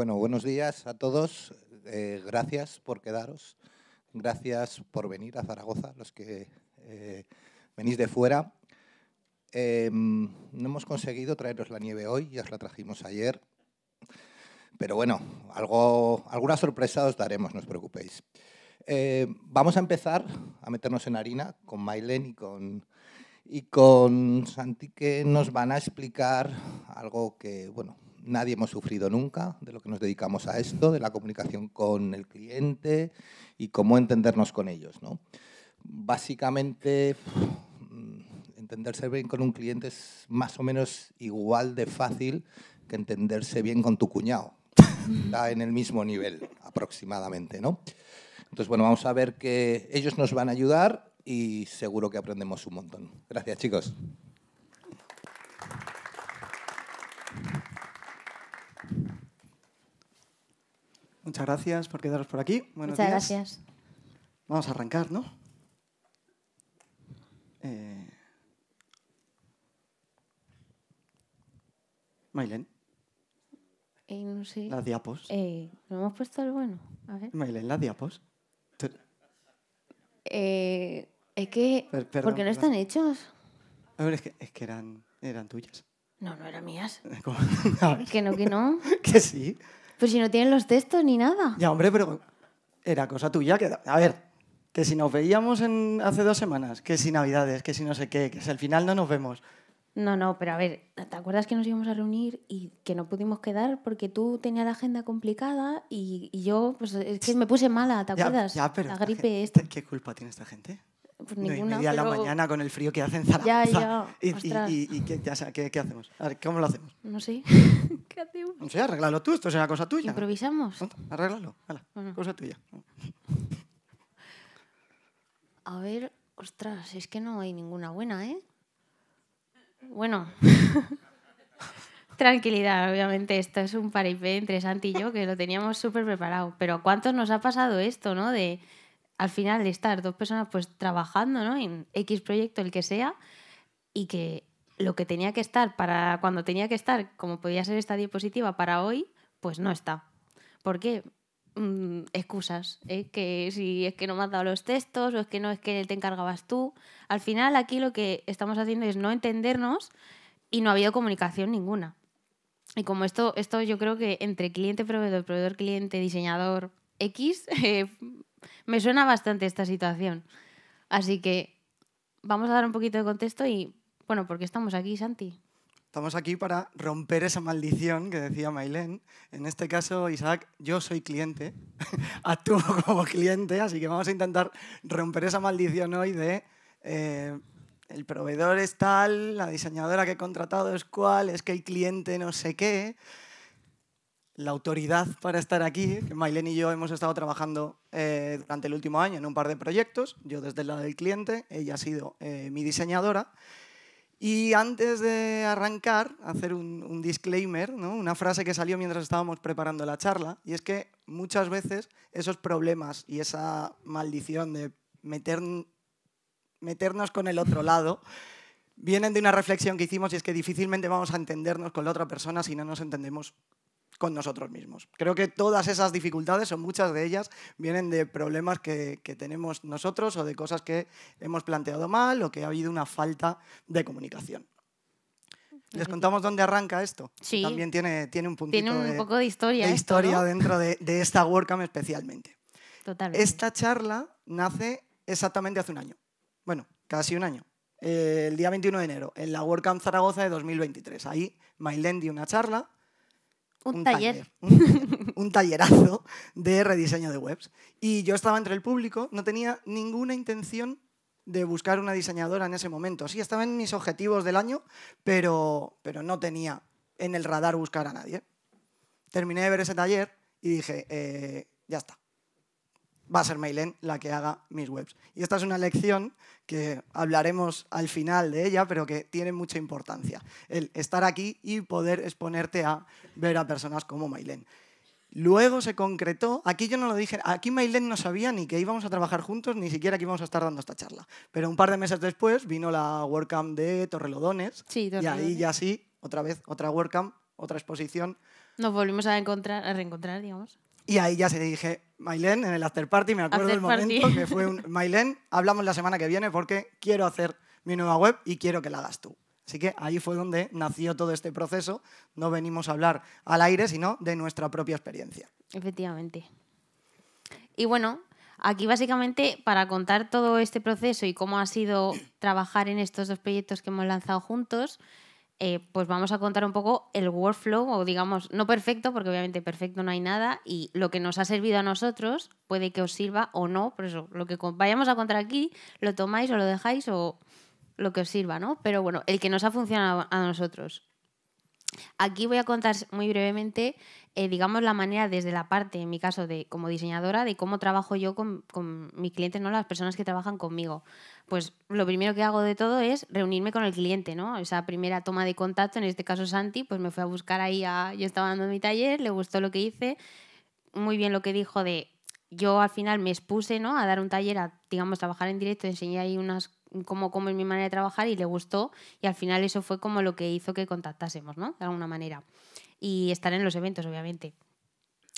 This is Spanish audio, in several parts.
Bueno, buenos días a todos. Eh, gracias por quedaros. Gracias por venir a Zaragoza, los que eh, venís de fuera. Em, no hemos conseguido traeros la nieve hoy, ya os la trajimos ayer. Pero bueno, algo, alguna sorpresa os daremos, no os preocupéis. Eh, vamos a empezar a meternos en harina con Mailen y con, y con Santi, que nos van a explicar algo que, bueno, nadie hemos sufrido nunca de lo que nos dedicamos a esto, de la comunicación con el cliente y cómo entendernos con ellos. ¿no? Básicamente, entenderse bien con un cliente es más o menos igual de fácil que entenderse bien con tu cuñado. Está en el mismo nivel aproximadamente. ¿no? Entonces, bueno, vamos a ver que ellos nos van a ayudar y seguro que aprendemos un montón. Gracias, chicos. Muchas gracias por quedaros por aquí. Buenos Muchas gracias. Vamos a arrancar, ¿no? Eh... Mailen. Eh, no sé. Las diapos. Eh, ¿No hemos puesto el bueno? A ver. Las diapos. Eh, es que... ¿Por qué no están hechos? A ver, es que, es que eran, eran tuyas. No, no eran mías. ¿Cómo? Que no, que no. que sí. Pues si no tienen los textos ni nada. Ya, hombre, pero era cosa tuya. Que, a ver, que si nos veíamos en, hace dos semanas, que si Navidades, que si no sé qué, que si al final no nos vemos. No, no, pero a ver, ¿te acuerdas que nos íbamos a reunir y que no pudimos quedar porque tú tenías la agenda complicada y, yo, pues es que me puse mala, ¿te acuerdas? Ya, pero la gripe esta. ¿Qué culpa tiene esta gente? Pues ninguna, media pero... la mañana con el frío que hace en Zaragoza. Ya, ya, y, y, y, ¿qué, ¿qué, ¿qué, hacemos? A ver, ¿cómo lo hacemos? No sé. ¿Qué hacemos? No sé, arréglalo tú, esto es una cosa tuya. ¿Improvisamos? Arréglalo, Hala, cosa tuya. A ver, ostras, es que no hay ninguna buena, ¿eh? Bueno, tranquilidad, obviamente esto es un paripé entre Santi y yo que lo teníamos súper preparado. Pero ¿cuántos nos ha pasado esto, no? De al final de estar dos personas pues trabajando ¿no? en X proyecto, el que sea, y que lo que tenía que estar para cuando tenía que estar, como podía ser esta diapositiva para hoy, pues no está. ¿Por qué? Mm, excusas. ¿eh? Que si es que no me has dado los textos o es que no es que te encargabas tú. Al final aquí lo que estamos haciendo es no entendernos y no ha habido comunicación ninguna. Y como esto, esto yo creo que entre cliente, proveedor, proveedor, cliente, diseñador X, eh, me suena bastante esta situación. Así que vamos a dar un poquito de contexto y, bueno, ¿por qué estamos aquí, Santi? Estamos aquí para romper esa maldición que decía Mailén. En este caso, Isaac, yo soy cliente, actúo como cliente, así que vamos a intentar romper esa maldición hoy de eh, el proveedor es tal, la diseñadora que he contratado es cual, es que el cliente no sé qué la autoridad para estar aquí, que Mailen y yo hemos estado trabajando eh, durante el último año en un par de proyectos, yo desde el lado del cliente, ella ha sido eh, mi diseñadora. Y antes de arrancar, hacer un, disclaimer, ¿no? una frase que salió mientras estábamos preparando la charla, y es que muchas veces esos problemas y esa maldición de meter, meternos con el otro lado vienen de una reflexión que hicimos y es que difícilmente vamos a entendernos con la otra persona si no nos entendemos con nosotros mismos. Creo que todas esas dificultades, o muchas de ellas, vienen de problemas que, tenemos nosotros o de cosas que hemos planteado mal o que ha habido una falta de comunicación. ¿Les contamos dónde arranca esto? Sí. También tiene, tiene un puntito tiene un de, poco de historia, de historia dentro de, de, esta WordCamp especialmente. Totalmente. Esta charla nace exactamente hace un año. Bueno, casi un año. Eh, el día 21 de enero, en la WordCamp Zaragoza de 2023. Ahí Mailen dio una charla un, taller. un, tallerazo de rediseño de webs. Y yo estaba entre el público, no tenía ninguna intención de buscar una diseñadora en ese momento. Sí, estaba en mis objetivos del año, pero, pero no tenía en el radar buscar a nadie. Terminé de ver ese taller y dije, eh, ya está va a ser Mailen la que haga mis webs. Y esta es una lección que hablaremos al final de ella, pero que tiene mucha importancia. El estar aquí y poder exponerte a ver a personas como Mailen. Luego se concretó, aquí yo no lo dije, aquí Mailen no sabía ni que íbamos a trabajar juntos, ni siquiera que íbamos a estar dando esta charla. Pero un par de meses después vino la WordCamp de Torrelodones Sí, y ahí Torrelodones. ya sí, otra vez, otra WordCamp, otra exposición. Nos volvimos a encontrar, a reencontrar, digamos. Y ahí ya se dije, Mailen, en el after party, me acuerdo del party. momento que fue un, Mailen, hablamos la semana que viene porque quiero hacer mi nueva web y quiero que la hagas tú. Así que ahí fue donde nació todo este proceso. No venimos a hablar al aire, sino de nuestra propia experiencia. Efectivamente. Y bueno, aquí básicamente para contar todo este proceso y cómo ha sido trabajar en estos dos proyectos que hemos lanzado juntos, eh, pues vamos a contar un poco el workflow, o digamos, no perfecto, porque obviamente perfecto no hay nada, y lo que nos ha servido a nosotros puede que os sirva o no, por eso lo que vayamos a contar aquí lo tomáis o lo dejáis o lo que os sirva, ¿no? Pero bueno, el que nos ha funcionado a nosotros. Aquí voy a contar muy brevemente, eh, digamos, la manera desde la parte, en mi caso, de como diseñadora, de cómo trabajo yo con, con mi cliente, ¿no? Las personas que trabajan conmigo. Pues lo primero que hago de todo es reunirme con el cliente, ¿no? Esa primera toma de contacto, en este caso Santi, pues me fue a buscar ahí a... Yo estaba dando mi taller, le gustó lo que hice, muy bien lo que dijo de... Yo al final me expuse, ¿no? A dar un taller, a, digamos, trabajar en directo, enseñé ahí unas cómo, cómo es mi manera de trabajar y le gustó y al final eso fue como lo que hizo que contactásemos, ¿no? De alguna manera. Y estar en los eventos, obviamente.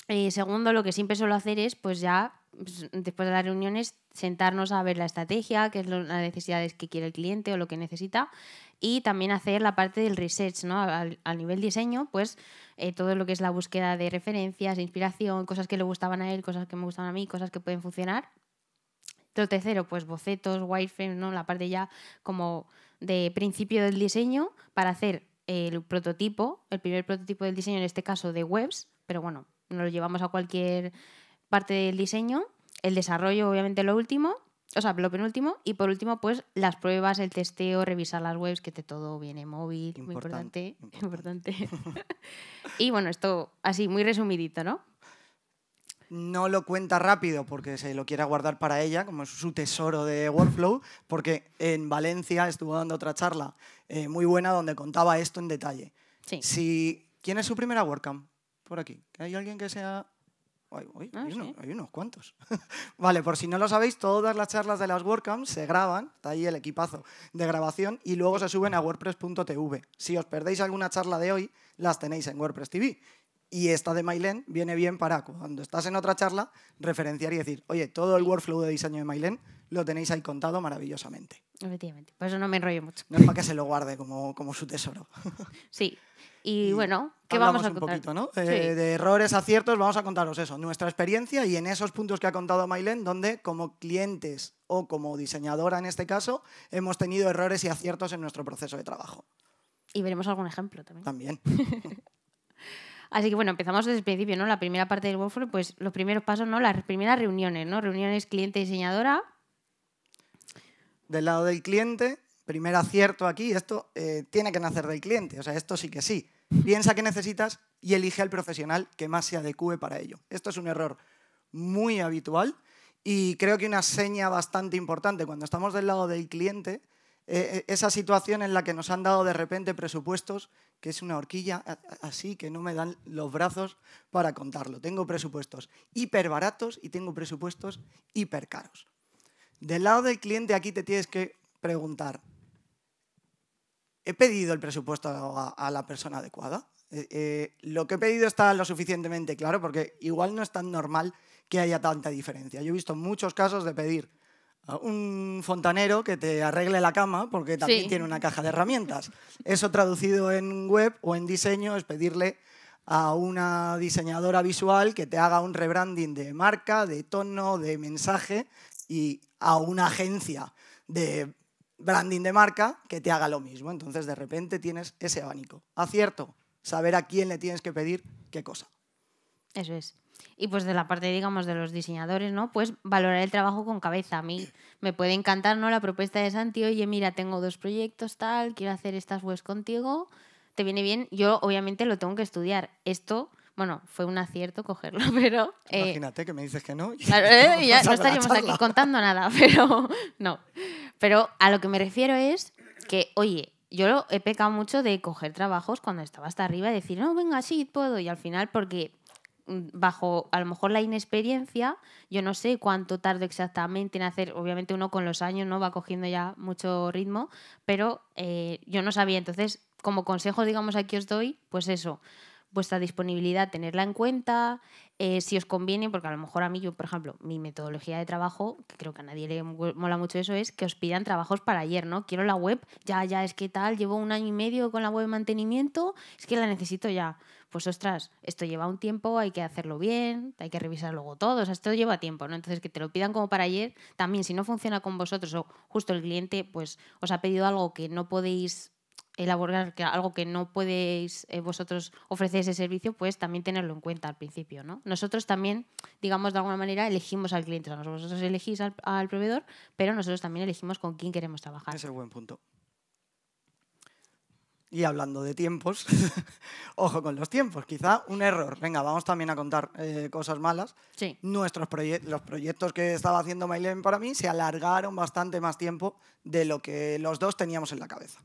Eh, segundo, lo que siempre suelo hacer es, pues ya, pues, después de las reuniones, sentarnos a ver la estrategia, qué es lo- las necesidades que quiere el cliente o lo que necesita, y también hacer la parte del research, ¿no? Al, al nivel diseño, pues eh, todo lo que es la búsqueda de referencias, inspiración, cosas que le gustaban a él, cosas que me gustaban a mí, cosas que pueden funcionar. Lo tercero, pues bocetos, wireframes, ¿no? La parte ya como de principio del diseño para hacer el prototipo, el primer prototipo del diseño, en este caso de webs, pero bueno, nos lo llevamos a cualquier parte del diseño. El desarrollo, obviamente, lo último, o sea, lo penúltimo. Y por último, pues las pruebas, el testeo, revisar las webs, que te todo viene móvil, muy Importante, importante. importante. y bueno, esto así, muy resumidito, ¿no? no lo cuenta rápido porque se lo quiere guardar para ella, como es su tesoro de workflow, porque en Valencia estuvo dando otra charla eh, muy buena donde contaba esto en detalle. Sí. Si, ¿Quién es su primera WordCamp? Por aquí. ¿Hay alguien que sea...? Ah, hay, uno- sí. hay unos cuantos. vale, por si no lo sabéis, todas las charlas de las WordCamps se graban, está ahí el equipazo de grabación, y luego se suben a wordpress.tv. Si os perdéis alguna charla de hoy, las tenéis en WordPress TV. Y esta de Mailen viene bien para cuando estás en otra charla referenciar y decir, oye, todo el workflow de diseño de Mailen lo tenéis ahí contado maravillosamente. Efectivamente. Por eso no me enrollo mucho. No es para que se lo guarde como, como su tesoro. Sí. Y, bueno, ¿qué vamos a un contar? poquito, ¿no? Sí. Eh, de errores, aciertos, vamos a contaros eso, nuestra experiencia y en esos puntos que ha contado Mailen, donde como clientes o como diseñadora en este caso, hemos tenido errores y aciertos en nuestro proceso de trabajo. Y veremos algún ejemplo también. También. Así que bueno, empezamos desde el principio, ¿no? La primera parte del workflow, pues los primeros pasos, ¿no? Las primeras reuniones, ¿no? Reuniones cliente-diseñadora. Del lado del cliente, primer acierto aquí, esto eh, tiene que nacer del cliente, o sea, esto sí que sí. Piensa qué necesitas y elige al profesional que más se adecue para ello. Esto es un error muy habitual y creo que una seña bastante importante cuando estamos del lado del cliente, eh, esa situación en la que nos han dado de repente presupuestos, que es una horquilla así, que no me dan los brazos para contarlo. Tengo presupuestos hiper baratos y tengo presupuestos hiper caros. Del lado del cliente aquí te tienes que preguntar, ¿he pedido el presupuesto a, a la persona adecuada? Eh, eh, ¿Lo que he pedido está lo suficientemente claro? Porque igual no es tan normal que haya tanta diferencia. Yo he visto muchos casos de pedir a un fontanero que te arregle la cama porque también Sí. tiene una caja de herramientas. Eso traducido en web o en diseño es pedirle a una diseñadora visual que te haga un rebranding de marca, de tono, de mensaje y a una agencia de branding de marca que te haga lo mismo. Entonces de repente tienes ese abanico. Acierto, saber a quién le tienes que pedir qué cosa. Eso es. Y pues de la parte, digamos, de los diseñadores, ¿no? Pues valorar el trabajo con cabeza. A mí me puede encantar, ¿no? La propuesta de Santi, oye, mira, tengo dos proyectos, tal, quiero hacer estas webs contigo, ¿te viene bien? Yo obviamente lo tengo que estudiar. Esto, bueno, fue un acierto cogerlo, pero... eh, Imagínate que me dices que no. y Claro, ¿eh? ya no estaríamos aquí contando nada, pero no. Pero a lo que me refiero es que, oye, yo he pecado mucho de coger trabajos cuando estaba hasta arriba y decir, no, venga, sí, puedo. Y al final, porque mm, bajo a lo mejor la inexperiencia, yo no sé cuánto tardo exactamente en hacer, obviamente uno con los años no va cogiendo ya mucho ritmo, pero eh, yo no sabía, entonces como consejo, digamos, aquí os doy, pues eso, vuestra disponibilidad, tenerla en cuenta, eh, si os conviene, porque a lo mejor a mí, yo, por ejemplo, mi metodología de trabajo, que creo que a nadie le mola mucho eso, es que os pidan trabajos para ayer, ¿no? Quiero la web, ya, ya, es que tal, llevo un año y medio con la web de mantenimiento, es que la necesito ya. Pues ostras, esto lleva un tiempo, hay que hacerlo bien, hay que revisar luego todo, o sea, esto lleva tiempo, ¿no? Entonces, que te lo pidan como para ayer, también si no funciona con vosotros o justo el cliente, pues os ha pedido algo que no podéis elaborar algo que no podéis eh, vosotros ofrecer ese servicio, pues también tenerlo en cuenta al principio. ¿no? Nosotros también, digamos, de alguna manera elegimos al cliente. vosotros elegís al, proveedor, pero nosotros también elegimos con quién queremos trabajar. Ese es buen punto. Y hablando de tiempos, ojo con los tiempos, quizá un error. Venga, vamos también a contar eh, cosas malas. Sí. Nuestros los proyectos que estaba haciendo Mailen para mí se alargaron bastante más tiempo de lo que los dos teníamos en la cabeza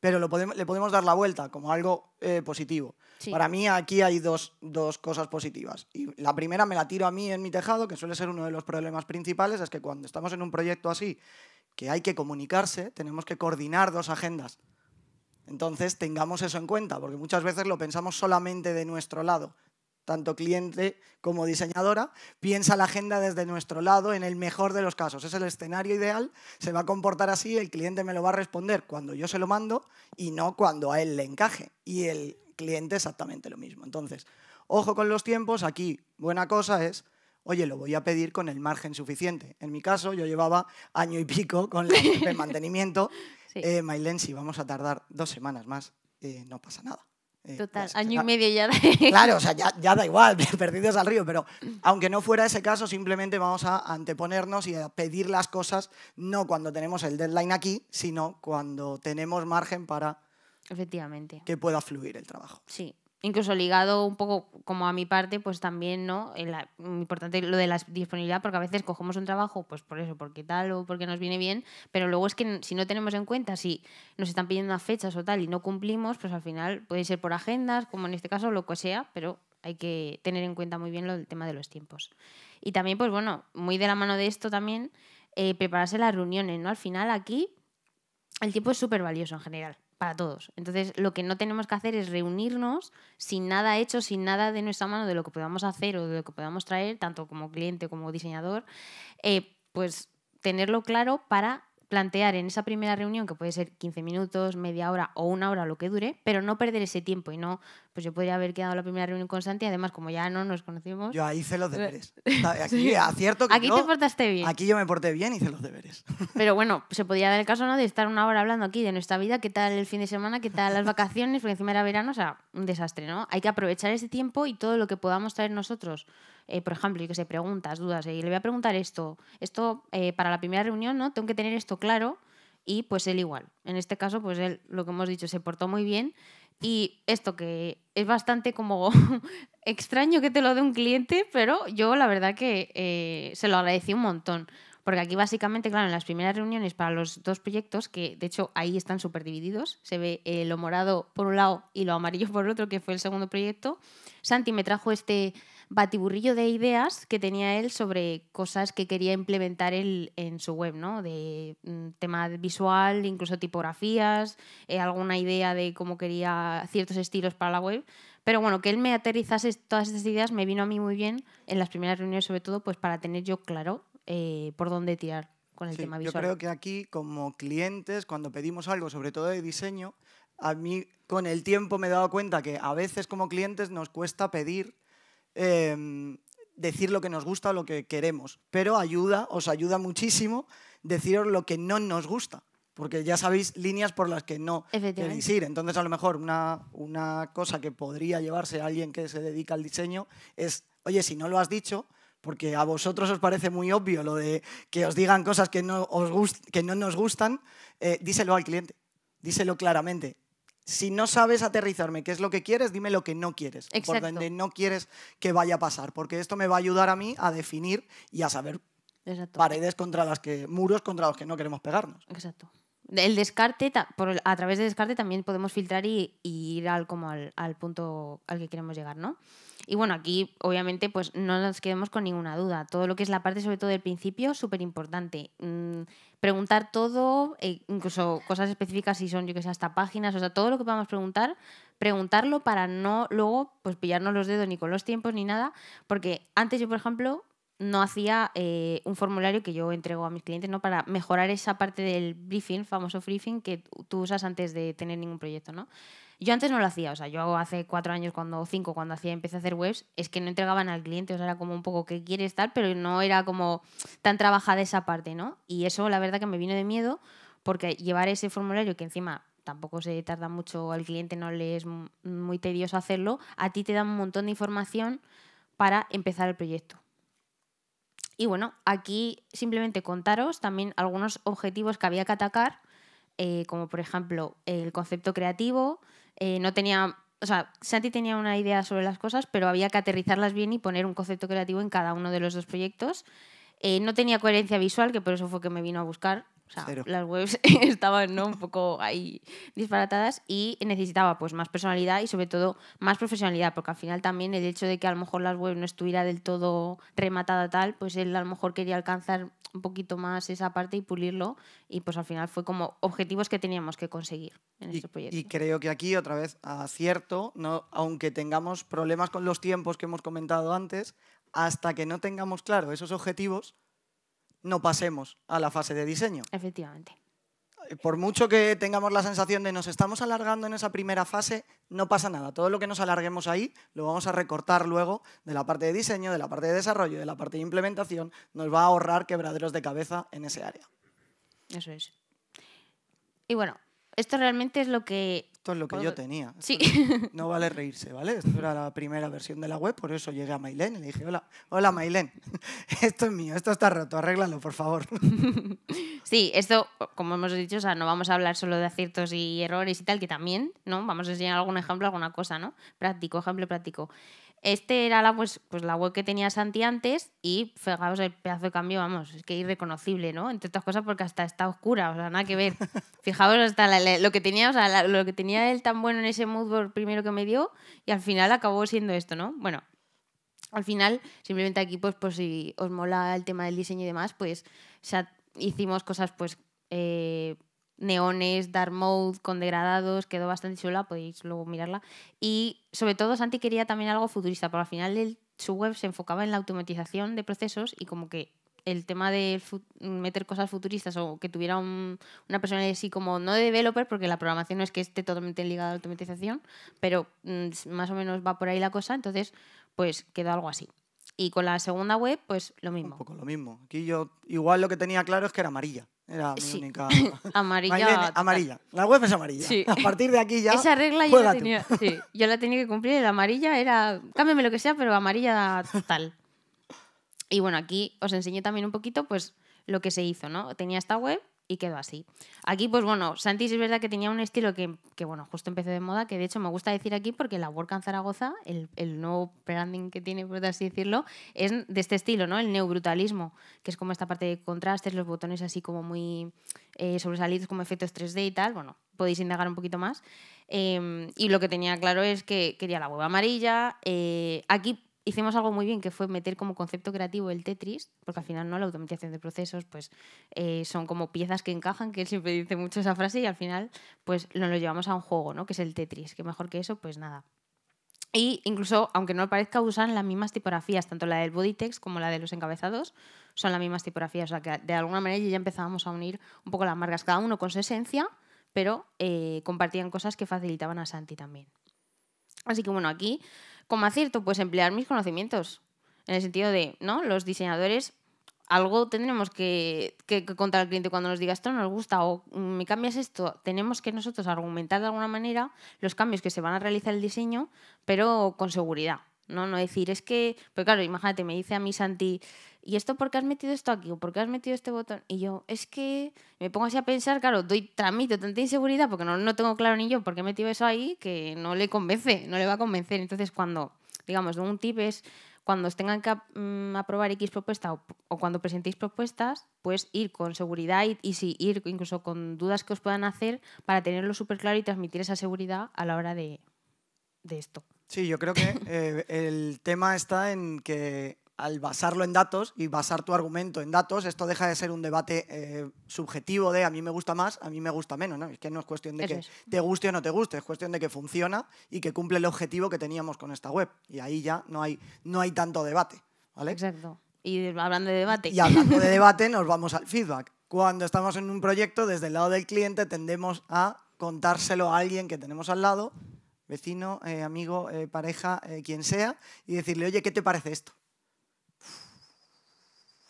pero lo podemos, le podemos dar la vuelta como algo eh, positivo. Para mí aquí hay dos, dos, cosas positivas. Y la primera me la tiro a mí en mi tejado, que suele ser uno de los problemas principales, es que cuando estamos en un proyecto así, que hay que comunicarse, tenemos que coordinar dos agendas. Entonces tengamos eso en cuenta, porque muchas veces lo pensamos solamente de nuestro lado tanto cliente como diseñadora, piensa la agenda desde nuestro lado en el mejor de los casos. Es el escenario ideal, se va a comportar así, el cliente me lo va a responder cuando yo se lo mando y no cuando a él le encaje. Y el cliente exactamente lo mismo. Entonces, ojo con los tiempos, aquí buena cosa es, oye, lo voy a pedir con el margen suficiente. En mi caso, yo llevaba año y pico con el mantenimiento. Sí. Eh, si vamos a tardar dos semanas más, eh, no pasa nada. Eh, Total, año y medio ya. Claro, o sea, ya, da igual, perdidos al río, pero aunque no fuera ese caso, simplemente vamos a anteponernos y a pedir las cosas no cuando tenemos el deadline aquí, sino cuando tenemos margen para Efectivamente. que pueda fluir el trabajo. Sí, incluso ligado un poco como a mi parte, pues también, ¿no? importante lo de la disponibilidad, porque a veces cogemos un trabajo, pues por eso, porque tal o porque nos viene bien, pero luego es que si no tenemos en cuenta si nos están pidiendo fechas o tal y no cumplimos, pues al final puede ser por agendas, como en este caso, lo que sea, pero hay que tener en cuenta muy bien lo del tema de los tiempos. Y también, pues bueno, muy de la mano de esto también, eh, prepararse las reuniones, ¿no? Al final aquí el tiempo es súper valioso en general para todos. Entonces, lo que no tenemos que hacer es reunirnos sin nada hecho, sin nada de nuestra mano de lo que podamos hacer o de lo que podamos traer, tanto como cliente como diseñador, eh, pues tenerlo claro para plantear en esa primera reunión, que puede ser 15 minutos, media hora o una hora, lo que dure, pero no perder ese tiempo y no, pues yo podría haber quedado la primera reunión con Santi, además como ya no nos conocimos. Yo ahí hice los deberes. Aquí, acierto que aquí te portaste bien. Aquí yo me porté bien y hice los deberes. Pero bueno, se podía dar el caso ¿no? de estar una hora hablando aquí de nuestra vida, qué tal el fin de semana, qué tal las vacaciones, porque encima era verano, o sea, un desastre, ¿no? Hay que aprovechar ese tiempo y todo lo que podamos traer nosotros eh, por ejemplo, y que se preguntas, dudas, y le voy a preguntar esto, esto eh, para la primera reunión, ¿no? Tengo que tener esto claro y pues él igual. En este caso, pues él, lo que hemos dicho, se portó muy bien y esto que es bastante como extraño que te lo dé un cliente, pero yo la verdad que eh, se lo agradecí un montón. Porque aquí básicamente, claro, en las primeras reuniones para los dos proyectos, que de hecho ahí están súper divididos, se ve lo morado por un lado y lo amarillo por otro, que fue el segundo proyecto, Santi me trajo este batiburrillo de ideas que tenía él sobre cosas que quería implementar él en su web, ¿no? De mm, tema visual, incluso tipografías, eh, alguna idea de cómo quería ciertos estilos para la web. Pero bueno, que él me aterrizase todas estas ideas me vino a mí muy bien en las primeras reuniones, sobre todo, pues para tener yo claro eh, por dónde tirar con el tema visual. Yo creo que aquí, como clientes, cuando pedimos algo, sobre todo de diseño, a mí con el tiempo me he dado cuenta que a veces como clientes nos cuesta pedir Em, decir lo que nos gusta o lo que queremos, pero ayuda, os ayuda muchísimo deciros lo que no nos gusta, porque ya sabéis líneas por las que no queréis ir. Entonces, a lo mejor una, una cosa que podría llevarse a alguien que se dedica al diseño es, oye, si no lo has dicho, porque a vosotros os parece muy obvio lo de que os digan cosas que no, os que no nos gustan, eh, díselo al cliente, díselo claramente si no sabes aterrizarme qué es lo que quieres, dime lo que no quieres, por donde no quieres que vaya a pasar, porque esto me va a ayudar a mí a definir y a saber paredes contra las que, muros contra los que no queremos pegarnos. Exacto. el descarte, a través de descarte también podemos filtrar y, ir al, como al, punto al que queremos llegar, ¿no? Y bueno, aquí obviamente pues no nos quedemos con ninguna duda. Todo lo que es la parte sobre todo del principio, súper importante. Mm, preguntar todo, e incluso cosas específicas si son, yo que sé, hasta páginas, o sea, todo lo que podamos preguntar, preguntarlo para no luego pues pillarnos los dedos ni con los tiempos ni nada, porque antes yo, por ejemplo, no hacía eh, un formulario que yo entrego a mis clientes ¿no? para mejorar esa parte del briefing, famoso briefing, que tú usas antes de tener ningún proyecto. ¿no? Yo antes no lo hacía, o sea, yo hace cuatro años, cuando cinco, cuando hacía, empecé a hacer webs, es que no entregaban al cliente, o sea, era como un poco que quieres tal, pero no era como tan trabajada esa parte, ¿no? Y eso la verdad que me vino de miedo, porque llevar ese formulario que encima tampoco se tarda mucho, al cliente no le es muy tedioso hacerlo, a ti te da un montón de información para empezar el proyecto. Y bueno, aquí simplemente contaros también algunos objetivos que había que atacar, eh, como por ejemplo el concepto creativo. Eh, no tenía, o sea, Santi tenía una idea sobre las cosas, pero había que aterrizarlas bien y poner un concepto creativo en cada uno de los dos proyectos. Eh, no tenía coherencia visual, que por eso fue que me vino a buscar. O sea, las webs estaban ¿no? un poco ahí disparatadas y necesitaba pues más personalidad y sobre todo más profesionalidad, porque al final también el hecho de que a lo mejor las webs no estuviera del todo rematada tal, pues él a lo mejor quería alcanzar un poquito más esa parte y pulirlo y pues al final fue como objetivos que teníamos que conseguir en este proyecto. Y creo que aquí otra vez acierto, no, aunque tengamos problemas con los tiempos que hemos comentado antes, hasta que no tengamos claro esos objetivos, no pasemos a la fase de diseño. Efectivamente. Eh, por mucho que tengamos la sensación de nos estamos alargando en esa primera fase, no pasa nada. Todo lo que nos alarguemos ahí lo vamos a recortar luego de la parte de diseño, de la parte de desarrollo, de la parte de implementación. Nos va a ahorrar quebraderos de cabeza en ese área. Eso es. Y bueno, esto realmente es lo que esto es lo que yo tenía. Sí. No vale reírse, ¿vale? Esto era la primera versión de la web, por eso llegué a Mailén y le dije, hola, hola Mailén, esto es mío, esto está roto, arréglalo, por favor. Sí, esto, como hemos dicho, o sea, no vamos a hablar solo de aciertos y errores y tal, que también, ¿no? Vamos a enseñar algún ejemplo, alguna cosa, ¿no? Práctico, ejemplo práctico. Este era la, pues, pues la web que tenía Santi antes y fijaos el pedazo de cambio, vamos, es que irreconocible, ¿no? Entre otras cosas porque hasta está oscura, o sea, nada que ver. Fijaos hasta lo que tenía, o sea, lo que tenía él tan bueno en ese moodboard primero que me dio y al final acabó siendo esto, ¿no? Bueno, al final, simplemente aquí, pues, pues si os mola el tema del diseño y demás, pues hicimos cosas, pues, eh, neones, dark mode, con degradados, quedó bastante chula, podéis luego mirarla. Y sobre todo Santi quería también algo futurista, pero al final su web se enfocaba en la automatización de procesos y como que el tema de meter cosas futuristas o que tuviera una persona así como, no de developer, porque la programación no es que esté totalmente ligada a la automatización, pero mm, más o menos va por ahí la cosa, entonces pues quedó algo así. Y con la segunda web, pues lo mismo. Un poco lo mismo. Aquí yo igual lo que tenía claro es que era amarilla. Era mi única. amarilla. amarilla. La web es amarilla. A partir de aquí ya. Esa regla yo la, tenía, sí, yo la tenía que cumplir. La amarilla era. Cámbiame lo que sea, pero amarilla tal. Y bueno, aquí os enseñé también un poquito pues lo que se hizo, ¿no? Tenía esta web y quedó así. Aquí, pues bueno, Santis es verdad que tenía un estilo que, que, bueno, justo empezó de moda, que de hecho me gusta decir aquí porque la WordCamp Zaragoza, el, el nuevo branding que tiene, por así decirlo, es de este estilo, ¿no? El neobrutalismo, que es como esta parte de contrastes, los botones así como muy eh, sobresalidos, como efectos 3D y tal. Bueno, podéis indagar un poquito más. Em, y lo que tenía claro es que quería la web amarilla. Eh, aquí hicimos algo muy bien que fue meter como concepto creativo el Tetris, porque al final no la automatización de procesos pues eh, son como piezas que encajan, que él siempre dice mucho esa frase y al final pues nos lo llevamos a un juego, ¿no? Que es el Tetris, que mejor que eso pues nada. Y incluso, aunque no parezca, usan las mismas tipografías, tanto la del body text como la de los encabezados, son las mismas tipografías. O sea que de alguna manera ya empezábamos a unir un poco las marcas, cada uno con su esencia, pero eh, compartían cosas que facilitaban a Santi también. Así que bueno, aquí como acierto, pues emplear mis conocimientos. En el sentido de, ¿no? Los diseñadores algo tendremos que, contar al cliente cuando nos diga esto no nos gusta o me cambias esto. Tenemos que nosotros argumentar de alguna manera los cambios que se van a realizar el diseño, pero con seguridad. No, no decir, es que, pues claro, imagínate, me dice a mí Santi, ¿y esto por qué has metido esto aquí? ¿O por qué has metido este botón? Y yo, es que me pongo así a pensar, claro, doy, tramito tanta inseguridad porque no, no tengo claro ni yo por qué he metido eso ahí que no le convence, no le va a convencer. Entonces, cuando digamos, un tip es cuando os tengan que mm, aprobar X propuesta o, o cuando presentéis propuestas, pues ir con seguridad y, y sí, ir incluso con dudas que os puedan hacer para tenerlo súper claro y transmitir esa seguridad a la hora de, de esto. Sí, yo creo que eh, el tema está en que al basarlo en datos y basar tu argumento en datos, esto deja de ser un debate eh, subjetivo de a mí me gusta más, a mí me gusta menos. ¿no? Es que no es cuestión de Eso que es. te guste o no te guste, es cuestión de que funciona y que cumple el objetivo que teníamos con esta web. Y ahí ya no hay, no hay tanto debate. ¿vale? Exacto. Y hablando de debate. Y hablando de debate, nos vamos al feedback. Cuando estamos en un proyecto, desde el lado del cliente, tendemos a contárselo a alguien que tenemos al lado, vecino, eh, amigo, eh, pareja, quien sea, y decirle, oye, ¿qué te parece esto?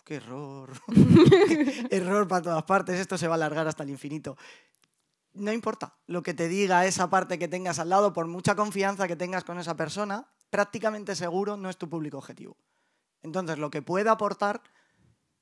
¡Qué error! error para todas partes, esto se va a alargar hasta el infinito. No importa lo que te diga esa parte que tengas al lado, por mucha confianza que tengas con esa persona, prácticamente seguro no es tu público objetivo. Entonces, lo que pueda aportar,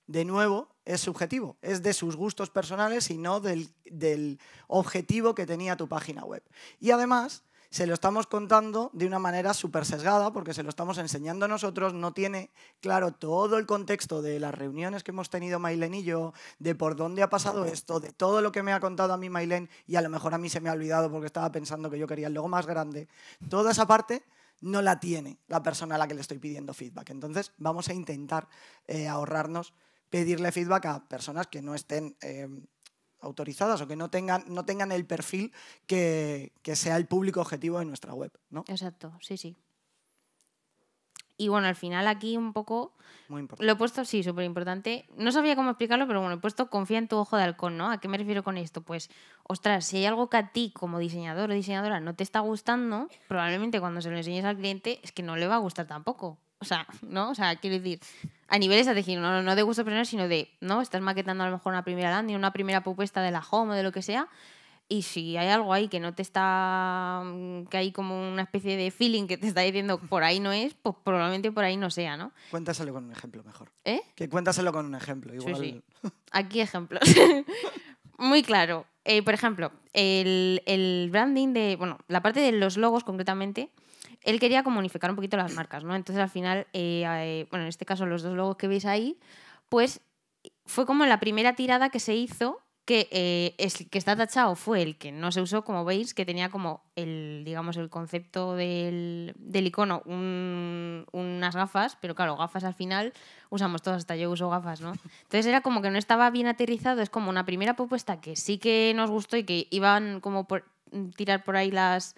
de nuevo, es subjetivo, es de sus gustos personales y no del, del objetivo que tenía tu página web. Y además, se lo estamos contando de una manera súper sesgada, porque se lo estamos enseñando nosotros, no tiene claro todo el contexto de las reuniones que hemos tenido Mailen y yo, de por dónde ha pasado esto, de todo lo que me ha contado a mí Mailen, y a lo mejor a mí se me ha olvidado porque estaba pensando que yo quería el logo más grande. Toda esa parte no la tiene la persona a la que le estoy pidiendo feedback. Entonces, vamos a intentar eh, ahorrarnos pedirle feedback a personas que no estén eh, autorizadas o que no tengan, no tengan el perfil que, que sea el público objetivo de nuestra web. ¿no? Exacto, sí, sí. Y bueno, al final aquí un poco Muy importante. Lo he puesto, sí, súper importante. No sabía cómo explicarlo, pero bueno, he puesto confía en tu ojo de halcón, ¿no? ¿A qué me refiero con esto? Pues, ostras, si hay algo que a ti como diseñador o diseñadora no te está gustando, probablemente cuando se lo enseñes al cliente es que no le va a gustar tampoco. O sea, ¿no? O sea, quiero decir, a nivel estratégico, no, no de gusto personal, sino de, ¿no? Estás maquetando a lo mejor una primera landing, una primera propuesta de la home o de lo que sea, y si hay algo ahí que no te está. mm, que hay como una especie de feeling que te está diciendo por ahí no es, pues probablemente por ahí no sea, ¿no? Cuéntaselo con un ejemplo mejor. ¿Eh? Que cuéntaselo con un ejemplo. Sí, Igual, sí. Aquí ejemplos. Muy claro. Eh, por ejemplo, el, el branding de. Bueno, la parte de los logos concretamente. Él quería como unificar un poquito las marcas, ¿no? Entonces al final, eh, eh, bueno, en este caso los dos logos que veis ahí, pues fue como la primera tirada que se hizo que eh, que está tachado fue el que no se usó, como veis, que tenía como el, digamos, el concepto del, del icono, un- unas gafas, pero claro, gafas al final usamos todas, hasta yo uso gafas, ¿no? Entonces era como que no estaba bien aterrizado, es como una primera propuesta que sí que nos gustó y que iban como por tirar por ahí las,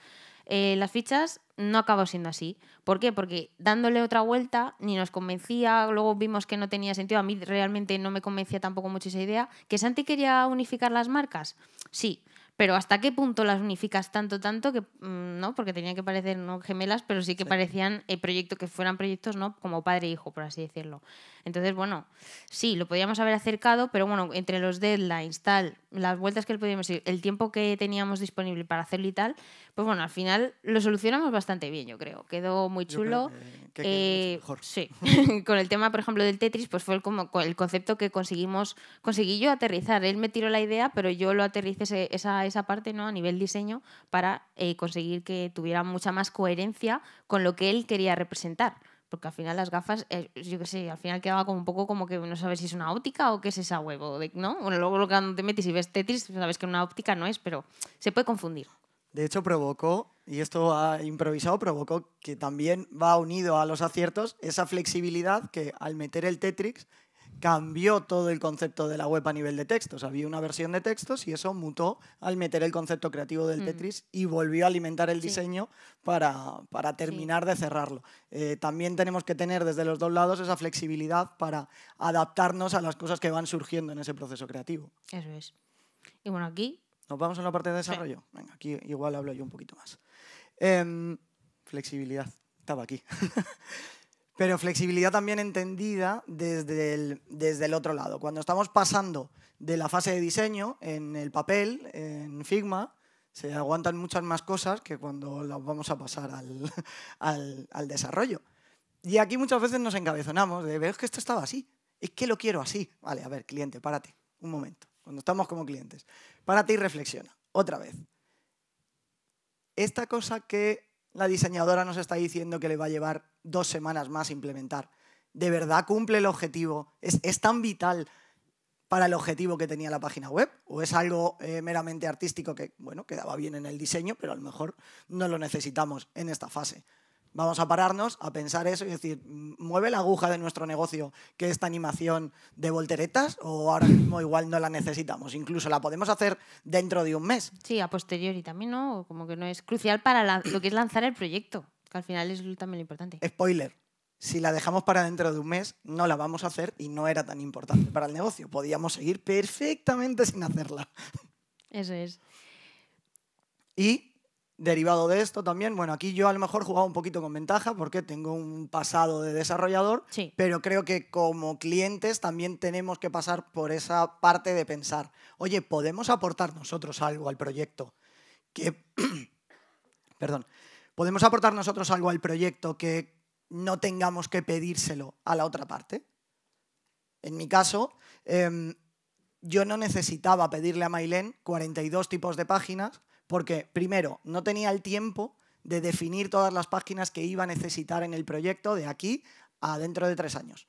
eh, las fichas, no acabó siendo así. ¿Por qué? Porque dándole otra vuelta ni nos convencía, luego vimos que no tenía sentido, a mí realmente no me convencía tampoco mucho esa idea. ¿Que Santi quería unificar las marcas? Sí, pero ¿hasta qué punto las unificas tanto, tanto que mm, no? Porque tenían que parecer no gemelas, pero sí que Sí. parecían eh, proyectos que fueran proyectos, ¿no? Como padre e hijo, por así decirlo. Entonces, bueno, sí, lo podíamos haber acercado, pero bueno, entre los deadlines, tal, las vueltas que le podíamos ir, el tiempo que teníamos disponible para hacerlo y tal, pues bueno, al final lo solucionamos bastante bien, yo creo. Quedó muy chulo. que- Eh, mejor. sí, con el tema, por ejemplo, del Tetris, pues fue el, como, co- el concepto que conseguimos, conseguí yo aterrizar. Él me tiró la idea, pero yo lo aterricé ese- esa, esa parte ¿no? a nivel diseño para eh, conseguir que tuviera mucha más coherencia con lo que él quería representar. Porque al final las gafas, eh, yo qué sé, al final quedaba como un poco como que no sabes si es una óptica o qué es esa huevo, ¿no? Bueno, luego lo que te metes y ves Tetris, sabes que una óptica no es, pero se puede confundir. De hecho, provocó, y esto ha improvisado, provocó que también va unido a los aciertos esa flexibilidad que al meter el Tetrix cambió todo el concepto de la web a nivel de textos. Había una versión de textos y eso mutó al meter el concepto creativo del Mm. Tetris y volvió a alimentar el Sí. diseño para, para terminar de cerrarlo. Eh, también tenemos que tener desde los dos lados esa flexibilidad para adaptarnos a las cosas que van surgiendo en ese proceso creativo. Eso es. Y bueno, aquí ¿Nos vamos a la parte de desarrollo? Venga, aquí igual hablo yo un poquito más. Em, flexibilidad. Estaba aquí. Pero flexibilidad también entendida desde el, desde el otro lado. Cuando estamos pasando de la fase de diseño en el papel, en Figma, se aguantan muchas más cosas que cuando las vamos a pasar al, al- al desarrollo. Y aquí muchas veces nos encabezonamos de, veo que esto estaba así, es que lo quiero así. Vale, a ver, cliente, párate, un momento. Cuando estamos como clientes, párate y reflexiona. Otra vez. Esta cosa que la diseñadora nos está diciendo que le va a llevar dos semanas más implementar. ¿De verdad cumple el objetivo? ¿Es, tan vital para el objetivo que tenía la página web? ¿O es algo eh, meramente artístico que, bueno, quedaba bien en el diseño, pero a lo mejor no lo necesitamos en esta fase? Vamos a pararnos a pensar eso y decir, ¿mueve la aguja de nuestro negocio que esta animación de volteretas o ahora mismo igual no la necesitamos? Incluso la podemos hacer dentro de un mes. Sí, a posteriori también, ¿no? Como que no es crucial para lo que es lanzar el proyecto, que al final es también lo importante. Spoiler, si la dejamos para dentro de un mes, no la vamos a hacer y no era tan importante para el negocio. Podíamos seguir perfectamente sin hacerla. Eso es. Y derivado de esto también, bueno, aquí yo a lo mejor jugaba un poquito con ventaja porque tengo un pasado de desarrollador, Sí. pero creo que como clientes también tenemos que pasar por esa parte de pensar, oye, ¿podemos aportar nosotros algo al proyecto? Que, perdón, ¿podemos aportar nosotros algo al proyecto que no tengamos que pedírselo a la otra parte? En mi caso, em, yo no necesitaba pedirle a Mailén 42 tipos de páginas porque, primero, no tenía el tiempo de definir todas las páginas que iba a necesitar en el proyecto de aquí a dentro de tres años.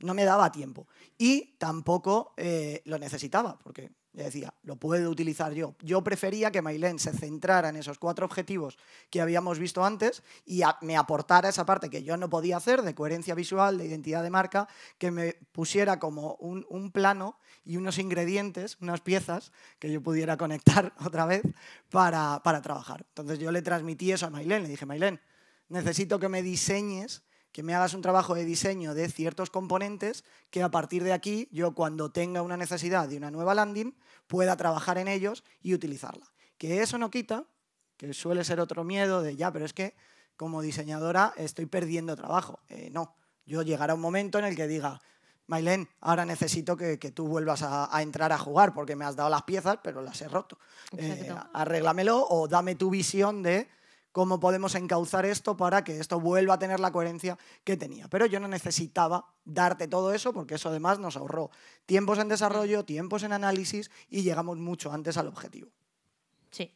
No me daba tiempo. Y tampoco eh, lo necesitaba, porque decía, lo puedo utilizar yo. Yo prefería que Mailén se centrara en esos cuatro objetivos que habíamos visto antes y me aportara esa parte que yo no podía hacer de coherencia visual, de identidad de marca, que me pusiera como un, un plano y unos ingredientes, unas piezas que yo pudiera conectar otra vez para, para trabajar. Entonces yo le transmití eso a Mailén, le dije, Mailén, necesito que me diseñes, que me hagas un trabajo de diseño de ciertos componentes que a partir de aquí yo cuando tenga una necesidad de una nueva landing pueda trabajar en ellos y utilizarla. Que eso no quita, que suele ser otro miedo de ya, pero es que como diseñadora estoy perdiendo trabajo. Eh, no, yo llegará un momento en el que diga, Mailén, ahora necesito que, que tú vuelvas a, a entrar a jugar porque me has dado las piezas, pero las he roto. Eh, arréglamelo o dame tu visión de cómo podemos encauzar esto para que esto vuelva a tener la coherencia que tenía. Pero yo no necesitaba darte todo eso porque eso además nos ahorró tiempos en desarrollo, tiempos en análisis y llegamos mucho antes al objetivo. Sí,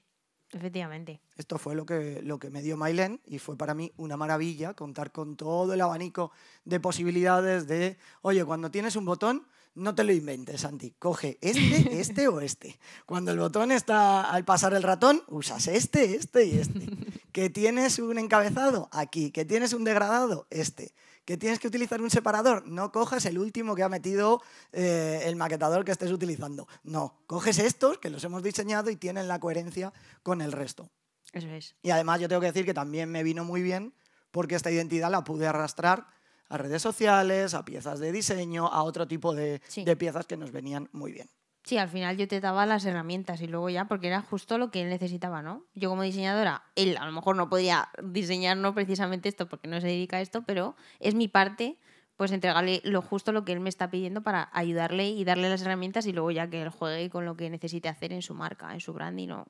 efectivamente. Esto fue lo que, lo que me dio Mailén y fue para mí una maravilla contar con todo el abanico de posibilidades de, oye, cuando tienes un botón, no te lo inventes, Santi. Coge este, este o este. Cuando el botón está al pasar el ratón, usas este, este y este. Que tienes un encabezado, aquí. Que tienes un degradado, este. Que tienes que utilizar un separador, no cojas el último que ha metido eh, el maquetador que estés utilizando. No, coges estos que los hemos diseñado y tienen la coherencia con el resto. Eso es. Y además yo tengo que decir que también me vino muy bien porque esta identidad la pude arrastrar a redes sociales, a piezas de diseño, a otro tipo de, Sí. de piezas que nos venían muy bien. Sí, al final yo te daba las herramientas y luego ya, porque era justo lo que él necesitaba, ¿no? Yo como diseñadora, él a lo mejor no podía diseñar no precisamente esto porque no se dedica a esto, pero es mi parte pues entregarle lo justo lo que él me está pidiendo para ayudarle y darle las herramientas y luego ya que él juegue con lo que necesite hacer en su marca, en su branding o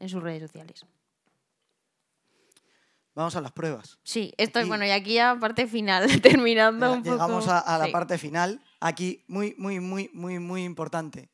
en sus redes sociales. Vamos a las pruebas. Sí, esto es bueno, y aquí ya parte final, terminando un poco. Llegamos a, a la Sí. parte final. Aquí, muy, muy, muy, muy, muy importante.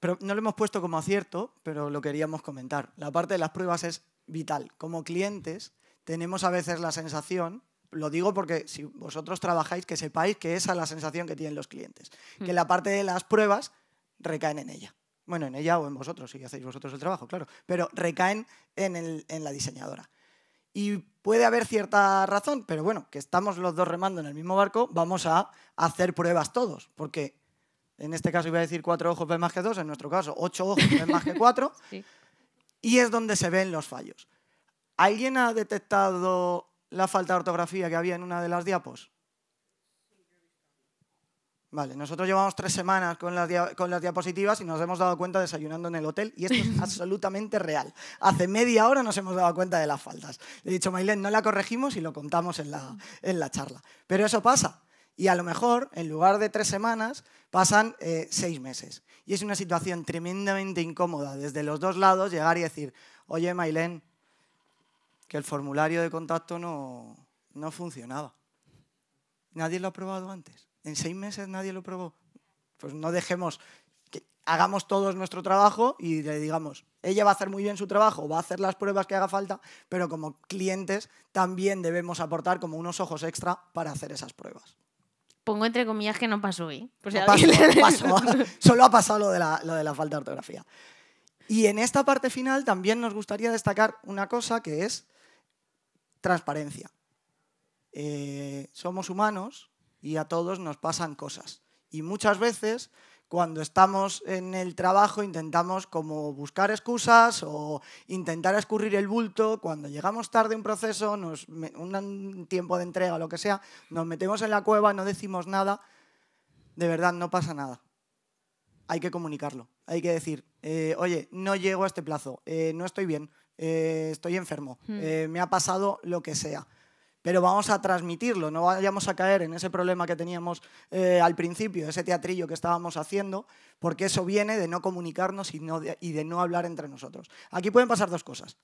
Pero no lo hemos puesto como acierto, pero lo queríamos comentar. La parte de las pruebas es vital. Como clientes, tenemos a veces la sensación, lo digo porque si vosotros trabajáis, que sepáis que esa es la sensación que tienen los clientes. Que la parte de las pruebas recaen en ella. Bueno, en ella o en vosotros, si hacéis vosotros el trabajo, claro. Pero recaen en, el- en la diseñadora. Y puede haber cierta razón, pero bueno, que estamos los dos remando en el mismo barco, vamos a hacer pruebas todos, porque en este caso iba a decir cuatro ojos ven más que dos, en nuestro caso ocho ojos ven más que cuatro, Sí. y es donde se ven los fallos. ¿Alguien ha detectado la falta de ortografía que había en una de las diapos? Vale, nosotros llevamos tres semanas con las, dia- con las diapositivas y nos hemos dado cuenta desayunando en el hotel y esto es absolutamente real. Hace media hora nos hemos dado cuenta de las faltas. He dicho, Mailén, no la corregimos y lo contamos en la, en la charla. Pero eso pasa. Y a lo mejor, en lugar de tres semanas, pasan eh, seis meses. Y es una situación tremendamente incómoda desde los dos lados llegar y decir, oye, Mailén, que el formulario de contacto no, no funcionaba. Nadie lo ha probado antes. En seis meses nadie lo probó. Pues no dejemos que hagamos todos nuestro trabajo y le digamos, ella va a hacer muy bien su trabajo, va a hacer las pruebas que haga falta, pero como clientes también debemos aportar como unos ojos extra para hacer esas pruebas. Pongo entre comillas que no pasó, ¿eh? Por si No alguien pasó, le- pasó. Solo ha pasado lo de, la, lo de la falta de ortografía. Y en esta parte final también nos gustaría destacar una cosa que es transparencia. Eh, somos humanos y a todos nos pasan cosas. Y muchas veces cuando estamos en el trabajo intentamos como buscar excusas o intentar escurrir el bulto. Cuando llegamos tarde a un proceso, nos, un tiempo de entrega o lo que sea, nos metemos en la cueva, no decimos nada. De verdad, no pasa nada. Hay que comunicarlo. Hay que decir, eh, oye, no llego a este plazo, eh, no estoy bien, eh, estoy enfermo, Hmm. me ha pasado lo que sea. Pero vamos a transmitirlo, no vayamos a caer en ese problema que teníamos eh, al principio, ese teatrillo que estábamos haciendo, porque eso viene de no comunicarnos y, no de, no hablar entre nosotros. Aquí pueden pasar dos cosas.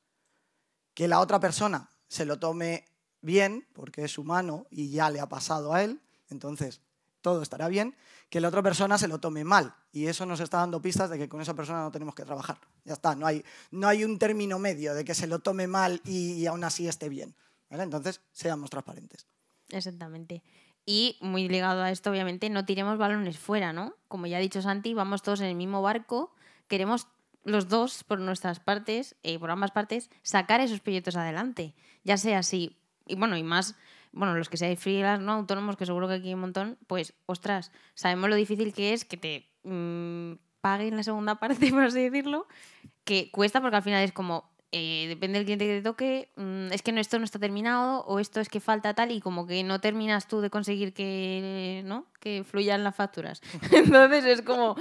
Que la otra persona se lo tome bien, porque es humano y ya le ha pasado a él, entonces todo estará bien, que la otra persona se lo tome mal. Y eso nos está dando pistas de que con esa persona no tenemos que trabajar. Ya está, no hay, no hay un término medio de que se lo tome mal y, y aún así esté bien. Entonces, seamos transparentes. Exactamente. Y muy ligado a esto, obviamente, no tiremos balones fuera, ¿no? Como ya ha dicho Santi, vamos todos en el mismo barco, queremos los dos, por nuestras partes, eh, por ambas partes, sacar esos proyectos adelante. Ya sea así, y bueno, y más, bueno, los que seáis freelance, ¿no? Autónomos, que seguro que aquí hay un montón, pues, ostras, sabemos lo difícil que es que te mm, paguen la segunda parte, por así decirlo, que cuesta porque al final es como, eh, depende del cliente que te toque, mm, es que no, esto no está terminado o esto es que falta tal y como que no terminas tú de conseguir que, ¿no? que fluyan las facturas. Entonces es como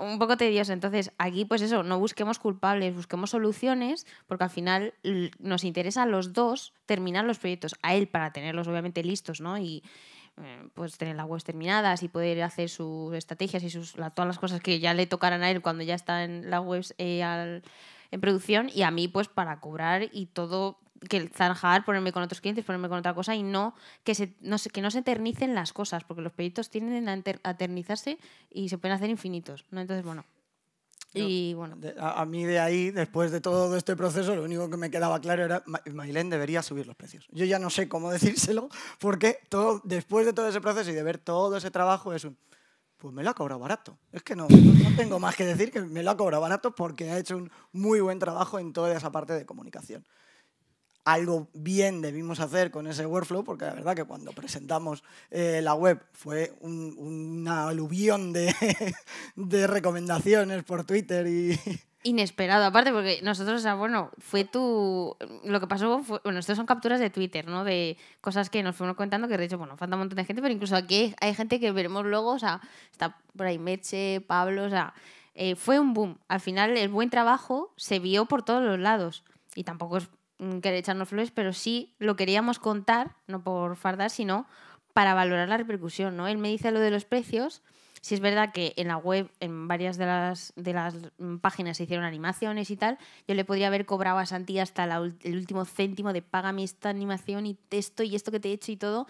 un poco tedioso. Entonces aquí pues eso, no busquemos culpables, busquemos soluciones porque al final nos interesa a los dos terminar los proyectos, a él para tenerlos obviamente listos ¿no? y eh, pues tener las webs terminadas y poder hacer sus estrategias y sus, todas las cosas que ya le tocarán a él cuando ya está en las webs eh, al- en producción y a mí pues para cobrar y todo que zanjar, ponerme con otros clientes, ponerme con otra cosa y no que, se, no se, que no se eternicen las cosas, porque los proyectos tienden a, eternizarse y se pueden hacer infinitos, ¿no? Entonces, bueno. Y bueno, a, a mí de ahí, después de todo este proceso, lo único que me quedaba claro era Ma- Mailén debería subir los precios. Yo ya no sé cómo decírselo, porque todo, después de todo ese proceso y de ver todo ese trabajo es un... Pues me lo ha cobrado barato. Es que no, no tengo más que decir que me lo ha cobrado barato porque ha hecho un muy buen trabajo en toda esa parte de comunicación. Algo bien debimos hacer con ese workflow, porque la verdad que cuando presentamos eh, la web fue un- una aluvión de, de recomendaciones por Twitter y, inesperado, aparte, porque nosotros, o sea, bueno, fue tu. Lo que pasó fue. Bueno, estos son capturas de Twitter, ¿no? De cosas que nos fueron contando, que de hecho, bueno, falta un montón de gente, pero incluso aquí hay, gente que veremos luego, o sea, está por ahí Meche, Pablo, o sea, eh, fue un boom. Al final, el buen trabajo se vio por todos los lados. Y tampoco es querer echarnos flores, pero sí lo queríamos contar, no por fardar, sino para valorar la repercusión, ¿no? Él me dice lo de los precios. Si es verdad que en la web, en varias de las, de las mm, páginas se hicieron animaciones y tal, yo le podría haber cobrado a Santi hasta el último céntimo de págame esta animación y esto y esto que te he hecho y todo,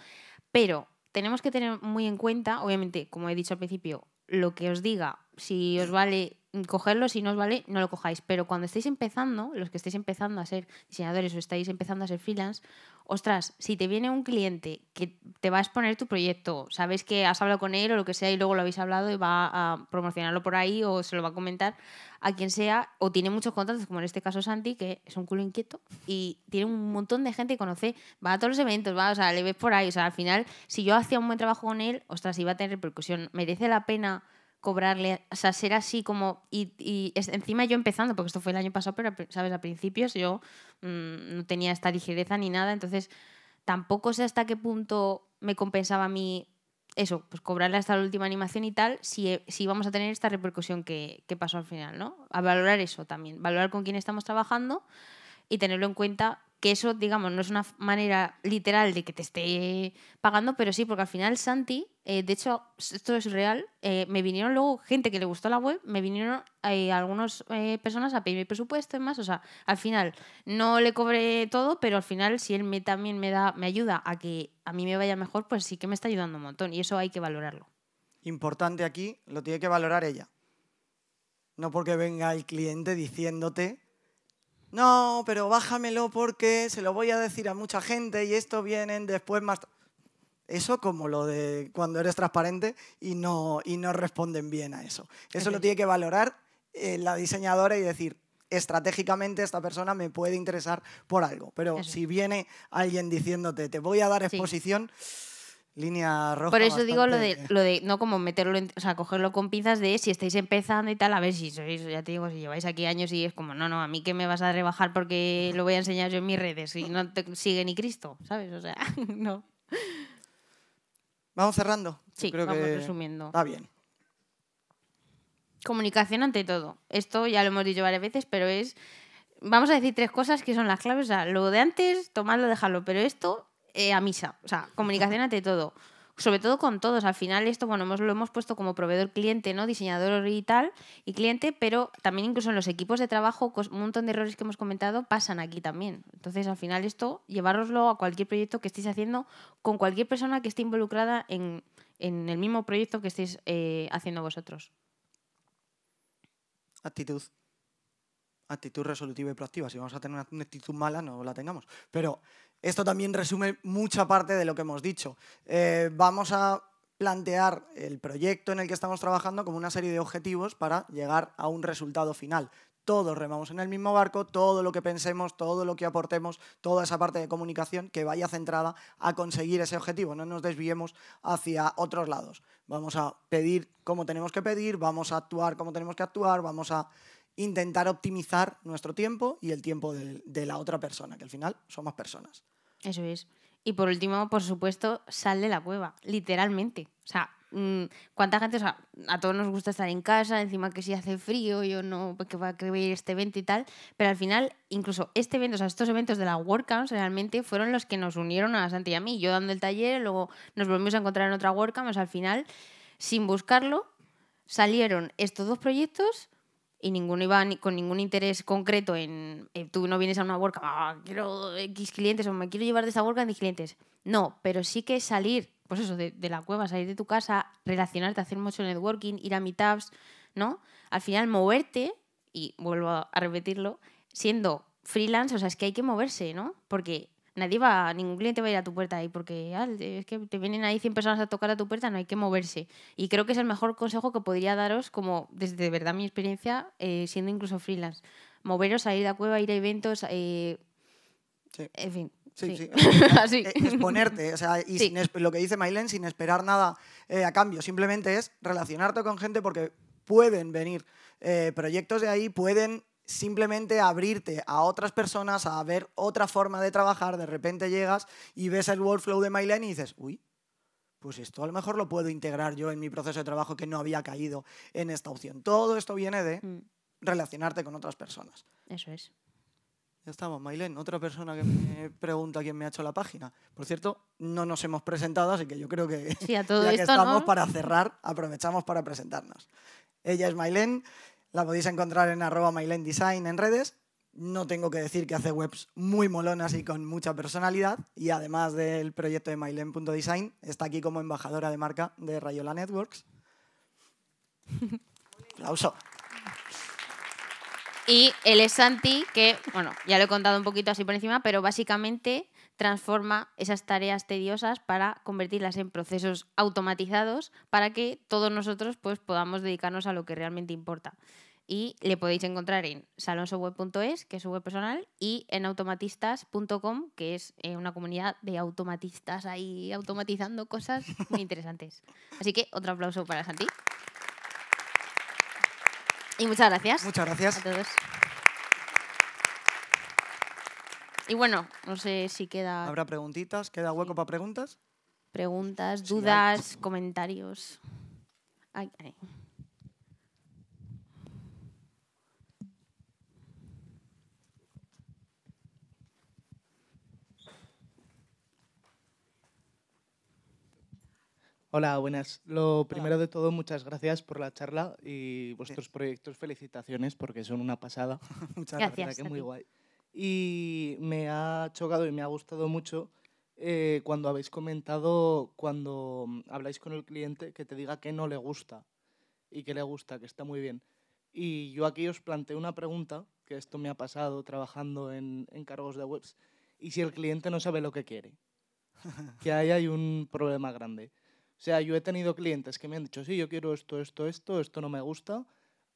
pero tenemos que tener muy en cuenta, obviamente, como he dicho al principio, lo que os diga, si os vale cogerlo, si no os vale, no lo cojáis. Pero cuando estéis empezando, los que estéis empezando a ser diseñadores o estáis empezando a ser freelance, ostras, si te viene un cliente que te va a exponer tu proyecto, sabes que has hablado con él o lo que sea y luego lo habéis hablado y va a promocionarlo por ahí o se lo va a comentar a quien sea, o tiene muchos contactos, como en este caso Santi, que es un culo inquieto y tiene un montón de gente que conoce, va a todos los eventos, va, o sea, le ves por ahí, o sea, al final, si yo hacía un buen trabajo con él, ostras, iba a tener repercusión. Merece la pena cobrarle, o sea, ser así como, y, y es- encima yo empezando, porque esto fue el año pasado, pero, ¿sabes? A principios yo mm, no tenía esta ligereza ni nada, entonces tampoco sé hasta qué punto me compensaba a mí eso, pues cobrarle hasta la última animación y tal, si, si vamos a tener esta repercusión que, que pasó al final, ¿no? A valorar eso también, valorar con quién estamos trabajando y tenerlo en cuenta que eso, digamos, no es una manera literal de que te esté pagando, pero sí, porque al final Santi, eh, de hecho, esto es real, eh, me vinieron luego gente que le gustó la web, me vinieron eh, algunas eh, personas a pedirme presupuesto y más, o sea, al final no le cobré todo, pero al final si él me, también me, da, me ayuda a que a mí me vaya mejor, pues sí que me está ayudando un montón y eso hay que valorarlo. importante aquí, lo tiene que valorar ella. No porque venga el cliente diciéndote, no, pero bájamelo porque se lo voy a decir a mucha gente y esto vienen después más... Eso como lo de cuando eres transparente y no, y no responden bien a eso. Eso lo tiene que valorar eh, la diseñadora y decir, estratégicamente esta persona me puede interesar por algo. Pero Eso. si viene alguien diciéndote, te voy a dar Sí. Línea roja. Por eso digo lo de, lo de no como meterlo, en- o sea, cogerlo con pinzas de si estáis empezando y tal, a ver si sois, ya te digo, si lleváis aquí años y es como, no, no, a mí que me vas a rebajar porque lo voy a enseñar yo en mis redes y no te sigue ni Cristo, ¿sabes? O sea, no. Vamos cerrando. Sí, creo vamos que resumiendo. Está bien. Comunicación ante todo. Esto ya lo hemos dicho varias veces, pero es. Vamos a decir tres cosas que son las claves. O sea, lo de antes, tomarlo, dejarlo. Pero esto, eh, a misa. O sea, comunicación ante todo. Sobre todo con todos. Al final, esto, bueno, hemos, lo hemos puesto como proveedor cliente, ¿no? Diseñador y tal, y cliente, pero también incluso en los equipos de trabajo, un montón de errores que hemos comentado pasan aquí también. Entonces, al final, esto, llevároslo a cualquier proyecto que estéis haciendo con cualquier persona que esté involucrada en, en el mismo proyecto que estéis eh, haciendo vosotros. Actitud. Actitud resolutiva y proactiva. Si vamos a tener una actitud mala, no la tengamos. Pero esto también resume mucha parte de lo que hemos dicho. Eh, vamos a plantear el proyecto en el que estamos trabajando como una serie de objetivos para llegar a un resultado final. Todos remamos en el mismo barco, todo lo que pensemos, todo lo que aportemos, toda esa parte de comunicación que vaya centrada a conseguir ese objetivo. No nos desviemos hacia otros lados. Vamos a pedir como tenemos que pedir, vamos a actuar como tenemos que actuar, vamos a intentar optimizar nuestro tiempo y el tiempo de, la otra persona, que al final somos personas. Eso es. Y por último, por supuesto, sal de la cueva, literalmente. O sea, mm, ¿cuánta gente? O sea, a todos nos gusta estar en casa, encima que si hace frío, yo no, pues que va a ir este evento y tal. Pero al final, incluso este evento, o sea, estos eventos de la WordCamps realmente fueron los que nos unieron a Santi y a mí. Yo dando el taller, luego nos volvimos a encontrar en otra WordCamp. O al final, sin buscarlo, salieron estos dos proyectos y ninguno iba ni- con ningún interés concreto en eh, tú no vienes a una WordCamp, "Ah, quiero X clientes o me quiero llevar de esta WordCamp X clientes. No, pero sí que salir, pues eso, de, de la cueva, salir de tu casa, relacionarte, hacer mucho networking, ir a meetups, ¿no? Al final moverte, y vuelvo a a repetirlo, siendo freelance, o sea, es que hay que moverse, ¿no? Porque nadie va, ningún cliente va a ir a tu puerta ahí porque ah, es que te vienen ahí 100 personas a tocar a tu puerta, no hay que moverse. Y creo que es el mejor consejo que podría daros, como desde de verdad mi experiencia, eh, siendo incluso freelance. Moveros, salir de la cueva, ir a eventos, eh, Sí. en fin. Sí, sí. sí. Así. Eh, Exponerte, o sea, y Sí. sin lo que dice Mailen, sin esperar nada eh, a cambio, simplemente es relacionarte con gente porque pueden venir eh, proyectos de ahí, pueden simplemente abrirte a otras personas, a ver otra forma de trabajar, de repente llegas y ves el workflow de Mailen y dices, uy, pues esto a lo mejor lo puedo integrar yo en mi proceso de trabajo que no había caído en esta opción. Todo esto viene de Mm, relacionarte con otras personas. Eso es. Ya estamos, Mailen, otra persona que me pregunta quién me ha hecho la página. Por cierto, no nos hemos presentado, así que yo creo que Sí, a todo ya que estamos ¿no? para cerrar, aprovechamos para presentarnos. Ella es Mailen, la podéis encontrar en arroba Mailen Design en redes. No tengo que decir que hace webs muy molonas y con mucha personalidad. Y además del proyecto de Mailen.design, está aquí como embajadora de marca de Rayola Networks. Aplauso. Y él es Santi, que, bueno, ya lo he contado un poquito así por encima, pero básicamente transforma esas tareas tediosas para convertirlas en procesos automatizados para que todos nosotros pues, podamos dedicarnos a lo que realmente importa. Y le podéis encontrar en salonsoweb.es, que es su web personal, y en automatistas.com, que es eh, una comunidad de automatistas ahí automatizando cosas muy interesantes. Así que otro aplauso para Santi. Y muchas gracias Muchas gracias. a todos. Y bueno, no sé si queda ¿Habrá preguntitas? ¿Queda hueco para preguntas? preguntas, Sí, hay. dudas, comentarios. Ay, ay. Hola, buenas. Lo primero de todo, muchas gracias por la charla y vuestros proyectos, felicitaciones porque son una pasada. Muchas Gracias. La verdad que a muy ti. guay. Y me ha chocado y me ha gustado mucho eh, cuando habéis comentado, cuando mm, habláis con el cliente, que te diga que no le gusta y que le gusta, que está muy bien. Y yo aquí os planteo una pregunta, que esto me ha pasado trabajando en, en cargos de webs. ¿Y si el cliente no sabe lo que quiere? que ahí hay un problema grande. O sea, yo he tenido clientes que me han dicho, sí, yo quiero esto, esto, esto, esto no me gusta,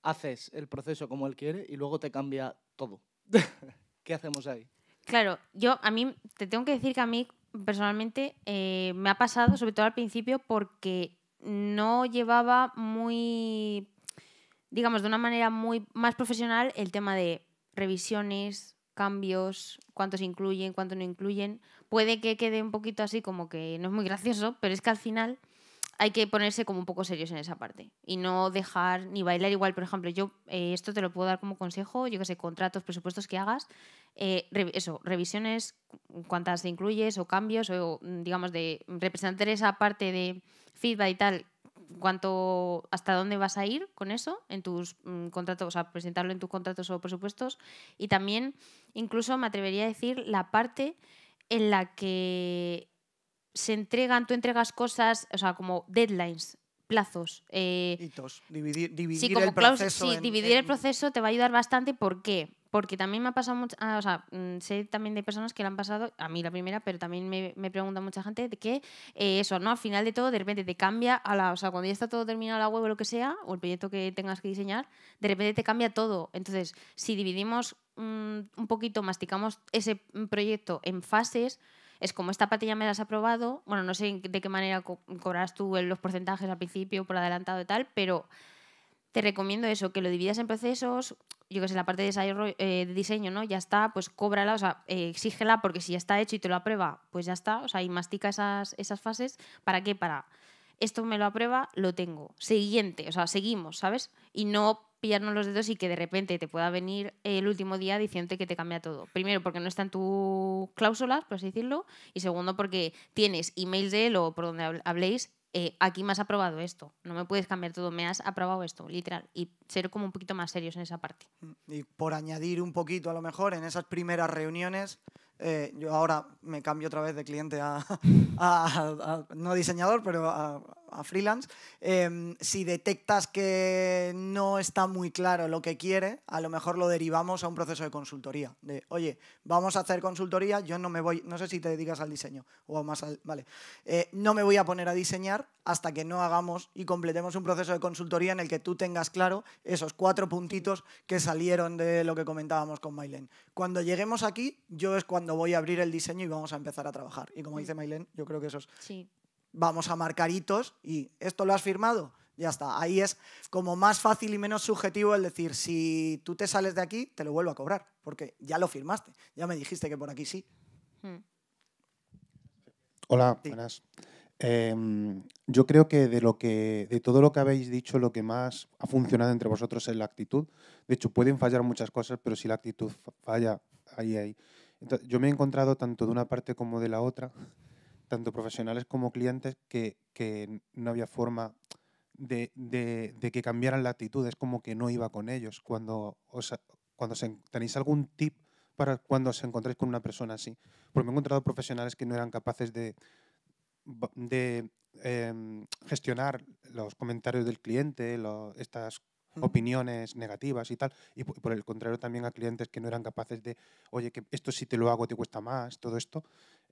haces el proceso como él quiere y luego te cambia todo. ¿Qué hacemos ahí? Claro, yo a mí te tengo que decir que a mí personalmente eh, me ha pasado, sobre todo al principio, porque no llevaba muy, digamos, de una manera muy más profesional el tema de revisiones, cambios, cuántos incluyen, cuántos no incluyen. Puede que quede un poquito así como que no es muy gracioso, pero es que al final hay que ponerse como un poco serios en esa parte y no dejar ni bailar igual. Por ejemplo, yo eh, esto te lo puedo dar como consejo, yo que sé, contratos, presupuestos que hagas, eh, eso, revisiones, cuántas incluyes o cambios o digamos de representar esa parte de feedback y tal, cuánto, hasta dónde vas a ir con eso en tus mm, contratos, o sea, presentarlo en tus contratos o presupuestos y también incluso me atrevería a decir la parte en la que se entregan, tú entregas cosas, o sea, como deadlines, plazos. Eh, dividir, dividir el proceso. Sí, dividir el proceso te va a ayudar bastante. ¿Por qué? Porque también me ha pasado mucho, ah, o sea, mm, sé también de personas que le han pasado, a mí la primera, pero también me, me pregunta mucha gente de que eh, eso, ¿no? Al final de todo, de repente te cambia, a la, o sea, cuando ya está todo terminado la web o lo que sea, o el proyecto que tengas que diseñar, de repente te cambia todo. Entonces, si dividimos mm, un poquito, masticamos ese proyecto en fases, es como esta ya me la has aprobado, bueno, no sé de qué manera cobras tú los porcentajes al principio, por adelantado y tal, pero te recomiendo eso, que lo dividas en procesos, yo que sé, la parte de, eh, de diseño, ¿no? Ya está, pues cóbrala, o sea, eh, exígela, porque si ya está hecho y te lo aprueba, pues ya está, o sea, y mastica esas, esas fases, ¿para qué? Para esto me lo aprueba, lo tengo. Siguiente, o sea, seguimos, ¿sabes? Y no pillarnos los dedos y que de repente te pueda venir el último día diciéndote que te cambia todo. Primero, porque no está en tus cláusulas, por así decirlo, y segundo, porque tienes emails de él o por donde habléis, eh, aquí me has aprobado esto, no me puedes cambiar todo, me has aprobado esto, literal, y ser como un poquito más serios en esa parte. Y por añadir un poquito, a lo mejor, en esas primeras reuniones, eh, yo ahora me cambio otra vez de cliente a, no diseñador, pero a, freelance. Em, si detectas que no está muy claro lo que quiere, a lo mejor lo derivamos a un proceso de consultoría. De, oye, vamos a hacer consultoría, yo no me voy, no sé si te dedicas al diseño o más al, vale, eh, no me voy a poner a diseñar hasta que no hagamos y completemos un proceso de consultoría en el que tú tengas claro esos cuatro puntitos que salieron de lo que comentábamos con Mailen. Cuando lleguemos aquí, yo es cuando voy a abrir el diseño y vamos a empezar a trabajar. Y como dice Mailen, yo creo que eso es... Sí. Vamos a marcar hitos y esto lo has firmado, ya está. Ahí es como más fácil y menos subjetivo el decir, si tú te sales de aquí, te lo vuelvo a cobrar, porque ya lo firmaste, ya me dijiste que por aquí sí. Hmm. Hola, buenas. Em, yo creo que de, lo que de todo lo que habéis dicho, lo que más ha funcionado entre vosotros es la actitud. De hecho, pueden fallar muchas cosas, pero si la actitud falla, ahí, ahí. Yo me he encontrado tanto de una parte como de la otra, tanto profesionales como clientes, que, no había forma de, que cambiaran la actitud. Es como que no iba con ellos. Cuando, tenéis algún tip para cuando os encontréis con una persona así. Porque me he encontrado profesionales que no eran capaces de em, gestionar los comentarios del cliente, estas opiniones negativas y tal, y por, el contrario también a clientes que no eran capaces de, oye, que esto si te lo hago te cuesta más, todo esto.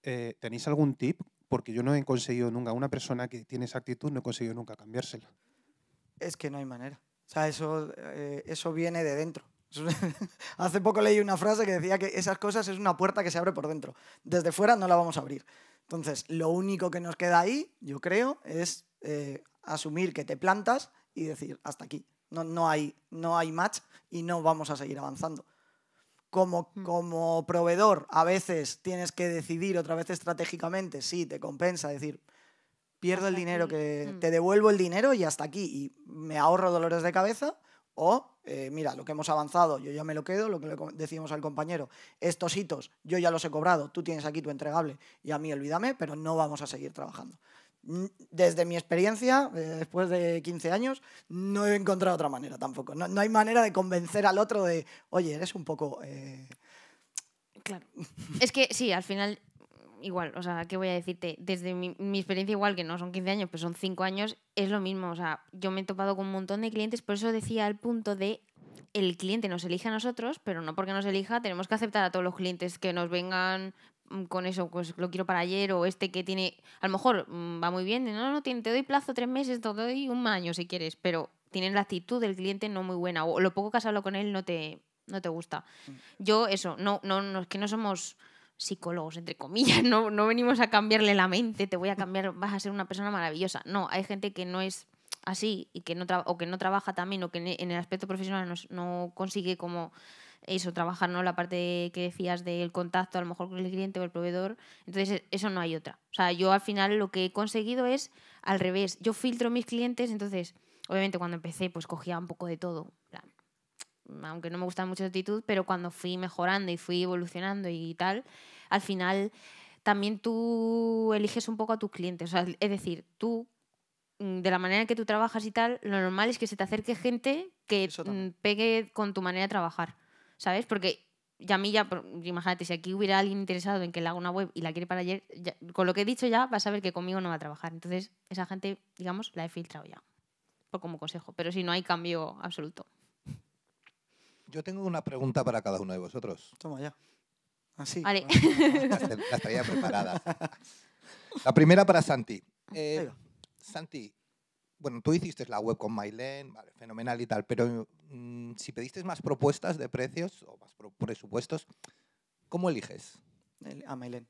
Eh, ¿Tenéis algún tip? Porque yo no he conseguido nunca, una persona que tiene esa actitud no he conseguido nunca cambiársela. Es que no hay manera. O sea, eso, eh, eso viene de dentro. Hace poco leí una frase que decía que esas cosas es una puerta que se abre por dentro. Desde fuera no la vamos a abrir. Entonces, lo único que nos queda ahí, yo creo, es eh, asumir que te plantas y decir, hasta aquí. No, no, hay, no hay match y no vamos a seguir avanzando. Como, mm. como proveedor, a veces tienes que decidir otra vez estratégicamente, sí, te compensa decir, pierdo el dinero, que mm. te devuelvo el dinero y hasta aquí, y me ahorro dolores de cabeza, o, eh, mira, lo que hemos avanzado, yo ya me lo quedo, lo que le decíamos al compañero, estos hitos yo ya los he cobrado, tú tienes aquí tu entregable y a mí olvídame, pero no vamos a seguir trabajando. Desde mi experiencia, eh, después de 15 años, no he encontrado otra manera tampoco. No, hay manera de convencer al otro de, oye, eres un poco... Eh, claro. Es que sí, al final igual, o sea, ¿qué voy a decirte? Desde mi, experiencia igual, que no son 15 años, pero son 5 años, es lo mismo. O sea, yo me he topado con un montón de clientes, por eso decía el punto de el cliente nos elige a nosotros, pero no porque nos elija tenemos que aceptar a todos los clientes que nos vengan con eso, pues lo quiero para ayer o este que tiene, a lo mejor mm, va muy bien, no, no, te doy plazo tres meses, te doy un año si quieres, pero tienen la actitud del cliente no muy buena o lo poco que has hablado con él no te, no te gusta. Mm. Yo eso, no, no, no, es que no somos psicólogos, entre comillas, no, no venimos a cambiarle la mente, te voy a cambiar, vas a ser una persona maravillosa. No, hay gente que no es así y que no o que no trabaja también o que en el aspecto profesional no, no consigue como eso, trabajar ¿no? la parte que decías del contacto a lo mejor con el cliente o el proveedor, entonces eso no hay otra. O sea, yo al final lo que he conseguido es al revés, yo filtro mis clientes, entonces obviamente cuando empecé pues cogía un poco de todo, aunque no me gusta mucho la actitud, pero cuando fui mejorando y fui evolucionando y tal, al final también tú eliges un poco a tus clientes. O sea, es decir, tú, mm, de la manera en que tú trabajas y tal, lo normal es que se te acerque gente que mm, pegue con tu manera de trabajar, ¿sabes? Porque ya a mí ya, imagínate, si aquí hubiera alguien interesado en que le haga una web y la quiere para ayer, con lo que he dicho ya vas a ver que conmigo no va a trabajar. Entonces, esa gente, digamos, la he filtrado ya, por como consejo. Pero si no hay cambio absoluto. Yo tengo una pregunta para cada uno de vosotros. Toma ya. Así. Vale. Las, traía preparadas. La primera para Santi. Eh, Santi, bueno, tú hiciste la web con Mailen, vale, fenomenal y tal, pero mm, si pediste más propuestas de precios o más presupuestos, ¿cómo eliges? A Mailen.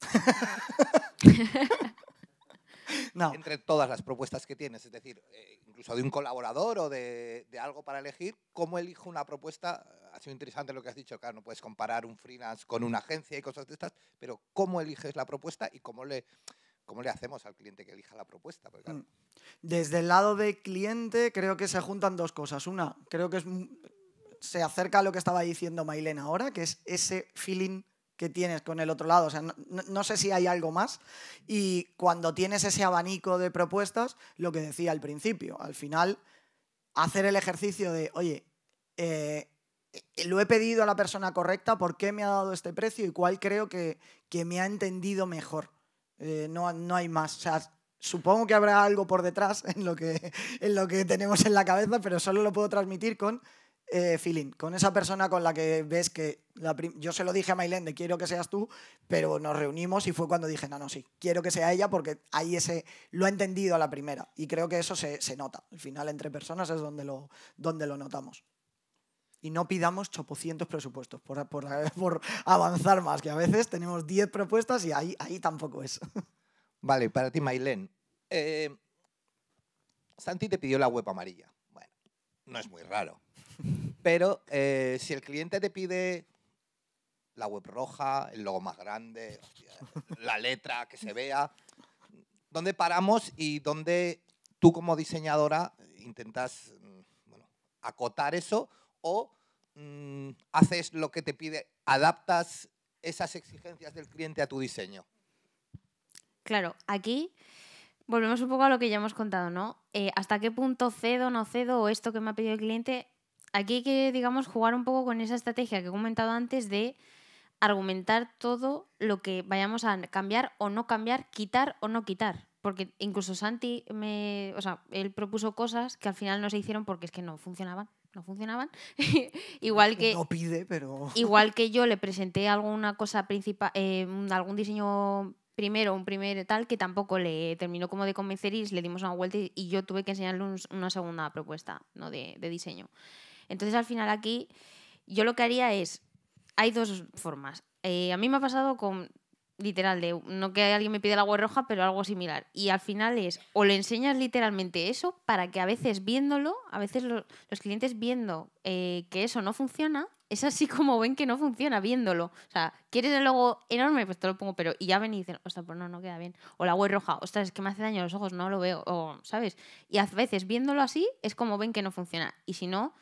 Entre todas las propuestas que tienes, es decir, eh, incluso de un colaborador o de, algo para elegir, ¿cómo elijo una propuesta? Ha sido interesante lo que has dicho, claro, no puedes comparar un freelance con una agencia y cosas de estas, pero ¿cómo eliges la propuesta y cómo le, cómo le hacemos al cliente que elija la propuesta? Mm. Desde el lado del cliente creo que se juntan dos cosas. Una, creo que es, se acerca a lo que estaba diciendo Mailena ahora, que es ese feeling que tienes con el otro lado. O sea, no, sé si hay algo más. Y cuando tienes ese abanico de propuestas, lo que decía al principio, al final, hacer el ejercicio de, oye, eh, lo he pedido a la persona correcta, ¿por qué me ha dado este precio y cuál creo que, me ha entendido mejor? Eh, no, no hay más. Supongo que habrá algo por detrás en lo, que, en lo que tenemos en la cabeza, pero solo lo puedo transmitir con eh, feeling, con esa persona con la que ves que yo se lo dije a Mailén quiero que seas tú, pero nos reunimos y fue cuando dije, no, no, sí, quiero que sea ella porque ahí ese lo ha entendido a la primera y creo que eso se, nota. Al final entre personas es donde lo, donde lo notamos. Y no pidamos chopocientos presupuestos por, por, por avanzar más, que a veces tenemos 10 propuestas y ahí, ahí tampoco es. Vale, para ti, Mailén. Eh, Santi te pidió la web amarilla. Bueno, no es muy raro. Pero eh, si el cliente te pide la web roja, el logo más grande, la letra que se vea, ¿dónde paramos y dónde tú como diseñadora intentas mm, acotar eso o mm, haces lo que te pide, adaptas esas exigencias del cliente a tu diseño? Claro, aquí volvemos un poco a lo que ya hemos contado, ¿no? Eh, ¿Hasta qué punto cedo, no cedo o esto que me ha pedido el cliente aquí hay que, digamos, jugar un poco con esa estrategia que he comentado antes de argumentar todo lo que vayamos a cambiar o no cambiar, quitar o no quitar. Porque incluso Santi me. O sea, él propuso cosas que al final no se hicieron porque es que no funcionaban. No funcionaban. igual que. No pide, pero. igual que yo le presenté alguna cosa principal, eh, algún diseño primero, un primer tal, que tampoco le terminó como de convencer y le dimos una vuelta y, yo tuve que enseñarle una segunda propuesta ¿no? de, de diseño. Entonces al final aquí yo lo que haría es, hay dos formas. Eh, a mí me ha pasado con, literal, de no que alguien me pide la web roja, pero algo similar. Y al final es, o le enseñas literalmente eso para que a veces viéndolo, a veces los clientes viendo eh, que eso no funciona, es así como ven que no funciona viéndolo. O sea, ¿quieres el logo enorme? Pues te lo pongo, pero y ya ven y dicen, ostras, pues no, no queda bien. O la web roja, ostras, es que me hace daño los ojos, no lo veo. O, ¿sabes? Y a veces viéndolo así es como ven que no funciona. Y si no,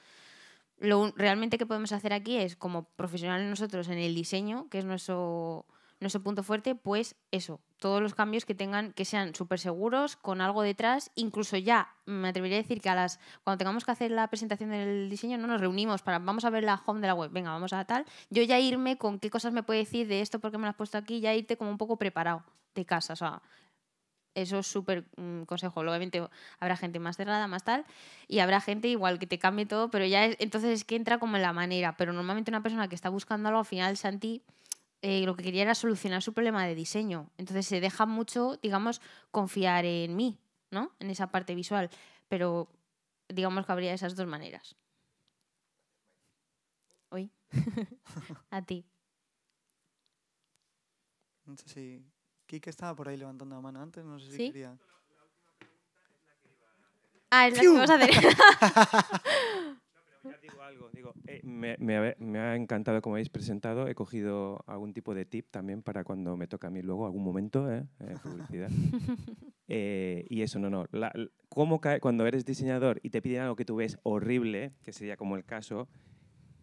lo realmente que podemos hacer aquí es, como profesionales nosotros en el diseño, que es nuestro, nuestro punto fuerte, pues eso, todos los cambios que tengan, que sean súper seguros, con algo detrás, incluso ya, me atrevería a decir que a las, cuando tengamos que hacer la presentación del diseño, no nos reunimos para, vamos a ver la home de la web, venga, vamos a tal, yo ya irme con qué cosas me puede decir de esto, porque me lo has puesto aquí, ya irte como un poco preparado de casa, Eso es súper mm, consejo. Obviamente habrá gente más cerrada, más tal, y habrá gente igual que te cambie todo, pero ya es, entonces es que entra como en la manera. Pero normalmente una persona que está buscando algo, al final, Santi, eh, lo que quería era solucionar su problema de diseño. Entonces se deja mucho, digamos, confiar en mí, ¿no? En esa parte visual. Pero digamos que habría esas dos maneras. Hoy. A ti. No sé si. Kike estaba por ahí levantando la mano antes, no sé si ¿Sí? quería. Ah, es la que vas a hacer. Ya digo algo, digo, eh, me, me ha- me ha encantado como habéis presentado. He cogido algún tipo de tip también para cuando me toca a mí luego, algún momento, ¿eh? Eh, publicidad. Eh, y eso, no, no. La- ¿Cómo cae cuando eres diseñador y te piden algo que tú ves horrible, que sería como el caso,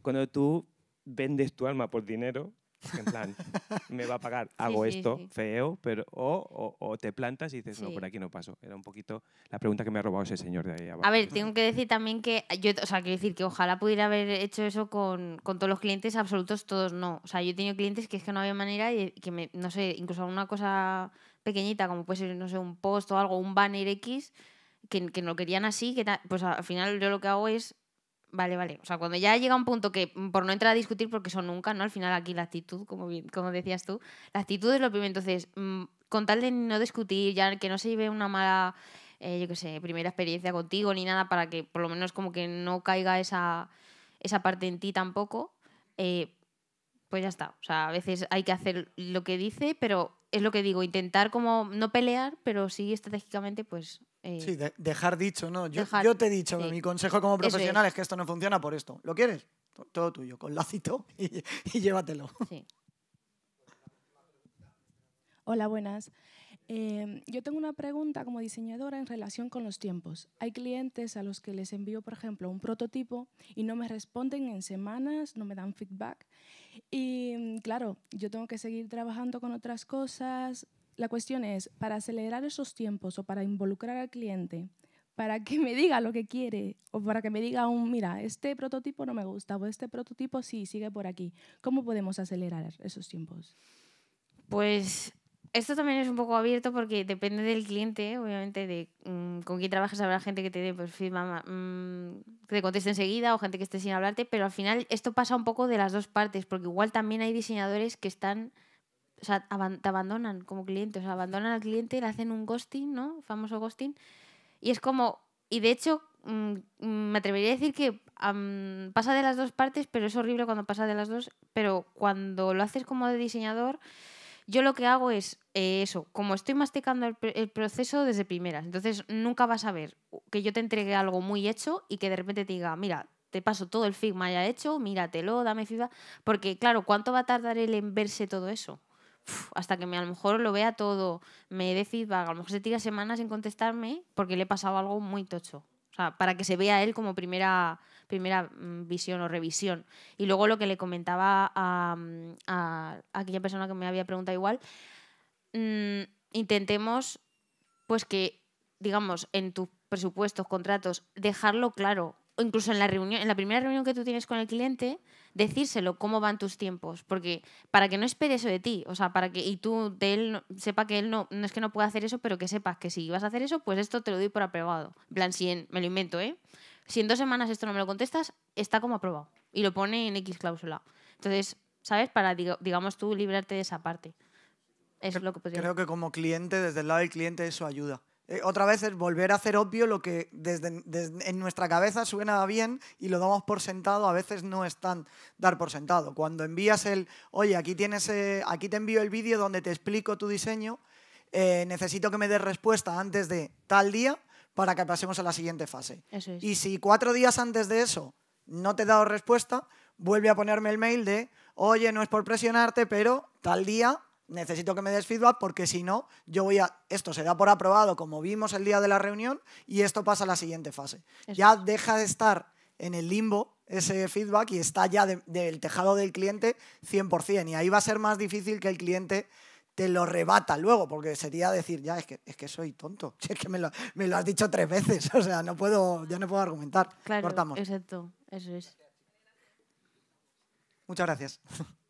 cuando tú vendes tu alma por dinero, en plan, me va a pagar, hago sí, esto sí. feo, pero o, o- o te plantas y dices, no, por aquí no paso. Era un poquito la pregunta que me ha robado ese señor de ahí abajo. A ver, tengo que decir también que yo, o sea, quiero decir que ojalá pudiera haber hecho eso con, con todos los clientes absolutos, todos no. O sea, yo he tenido clientes que es que no había manera y que me, no sé, incluso alguna cosa pequeñita como puede ser, no sé, un post o algo, un banner X, que, que no lo querían así, que pues al final yo lo que hago es, vale, vale. O sea, cuando ya llega un punto que, mm, por no entrar a discutir, porque eso nunca, ¿no? Al final aquí la actitud, como, como decías tú, la actitud es lo primero. Entonces, mm, con tal de no discutir, ya que no se lleve una mala eh, yo qué sé, primera experiencia contigo ni nada para que por lo menos como que no caiga esa, esa parte en ti tampoco, eh, pues ya está. O sea, a veces hay que hacer lo que dice, pero es lo que digo, intentar como no pelear, pero sí estratégicamente pues... eh, Sí, de- dejar dicho, ¿no? Yo, Dejar- yo te he dicho, sí. mi consejo como es. profesional es. que esto no funciona por esto. ¿Lo quieres? To- Todo tuyo, con lacito y, y llévatelo. sí. Hola, buenas. Eh, yo tengo una pregunta como diseñadora en relación con los tiempos. Hay clientes a los que les envío, por ejemplo, un prototipo y no me responden en semanas, no me dan feedback. Y claro, yo tengo que seguir trabajando con otras cosas. La cuestión es, para acelerar esos tiempos o para involucrar al cliente, para que me diga lo que quiere o para que me diga un, mira, este prototipo no me gusta o este prototipo sí, sigue por aquí. ¿Cómo podemos acelerar esos tiempos? Pues esto también es un poco abierto porque depende del cliente, obviamente, de mm, con quién trabajas. Habrá gente que te dé pues, mm, que te conteste enseguida o gente que esté sin hablarte, pero al final esto pasa un poco de las dos partes, porque igual también hay diseñadores que están, o sea, te abandonan como cliente, o sea, abandonan al cliente, le hacen un ghosting, ¿no? Famoso ghosting. Y es como, y de hecho, mm, mm, me atrevería a decir que am, pasa de las dos partes, pero es horrible cuando pasa de las dos, pero cuando lo haces como de diseñador, yo lo que hago es eh, eso, como estoy masticando el, el proceso desde primeras, entonces nunca vas a ver que yo te entregue algo muy hecho y que de repente te diga, mira, te paso todo el Figma ya hecho, míratelo, dame feedback, porque claro, ¿cuánto va a tardar él en verse todo eso? Hasta que me, a lo mejor lo vea todo, me dé feedback, a lo mejor se tira semanas en contestarme porque le he pasado algo muy tocho. O sea, para que se vea él como primera, primera mm, visión o revisión. Y luego lo que le comentaba a, mm, aquella persona que me había preguntado igual, mm, intentemos pues que, digamos, en tus presupuestos, contratos, dejarlo claro. O incluso en la reunión, en la primera reunión que tú tienes con el cliente, decírselo cómo van tus tiempos. Porque para que no espere eso de ti, o sea, para que y tú de él no- sepa que él no, no es que no pueda hacer eso, pero que sepas que si vas a hacer eso, pues esto te lo doy por aprobado. En plan, si en- me lo invento, ¿eh? Si en dos semanas esto no me lo contestas, está como aprobado. Y lo pone en X cláusula. Entonces, ¿sabes? Para, diga- digamos, tú librarte de esa parte. Eso es lo que podría Creo que como cliente, desde el lado del cliente, eso ayuda. Eh, otra vez es volver a hacer obvio lo que desde, desde- en nuestra cabeza suena bien y lo damos por sentado, a veces no es tan dar por sentado. Cuando envías el, oye, aquí, tienes, eh, aquí te envío el vídeo donde te explico tu diseño, eh, necesito que me des respuesta antes de tal día para que pasemos a la siguiente fase. Eso es. Y si cuatro días antes de eso no te he dado respuesta, vuelve a ponerme el mail de, oye, no es por presionarte, pero tal día necesito que me des feedback porque si no, yo voy a, esto se da por aprobado como vimos el día de la reunión y esto pasa a la siguiente fase. Eso Ya deja de estar en el limbo ese feedback y está ya de- del tejado del cliente 100%. Y ahí va a ser más difícil que el cliente te lo rebata luego, porque sería decir, ya, es que, es que soy tonto, si es que me lo, me lo has dicho tres veces, o sea, no puedo, ya no puedo argumentar. Claro, Cortamos. exacto. Eso es. Muchas gracias.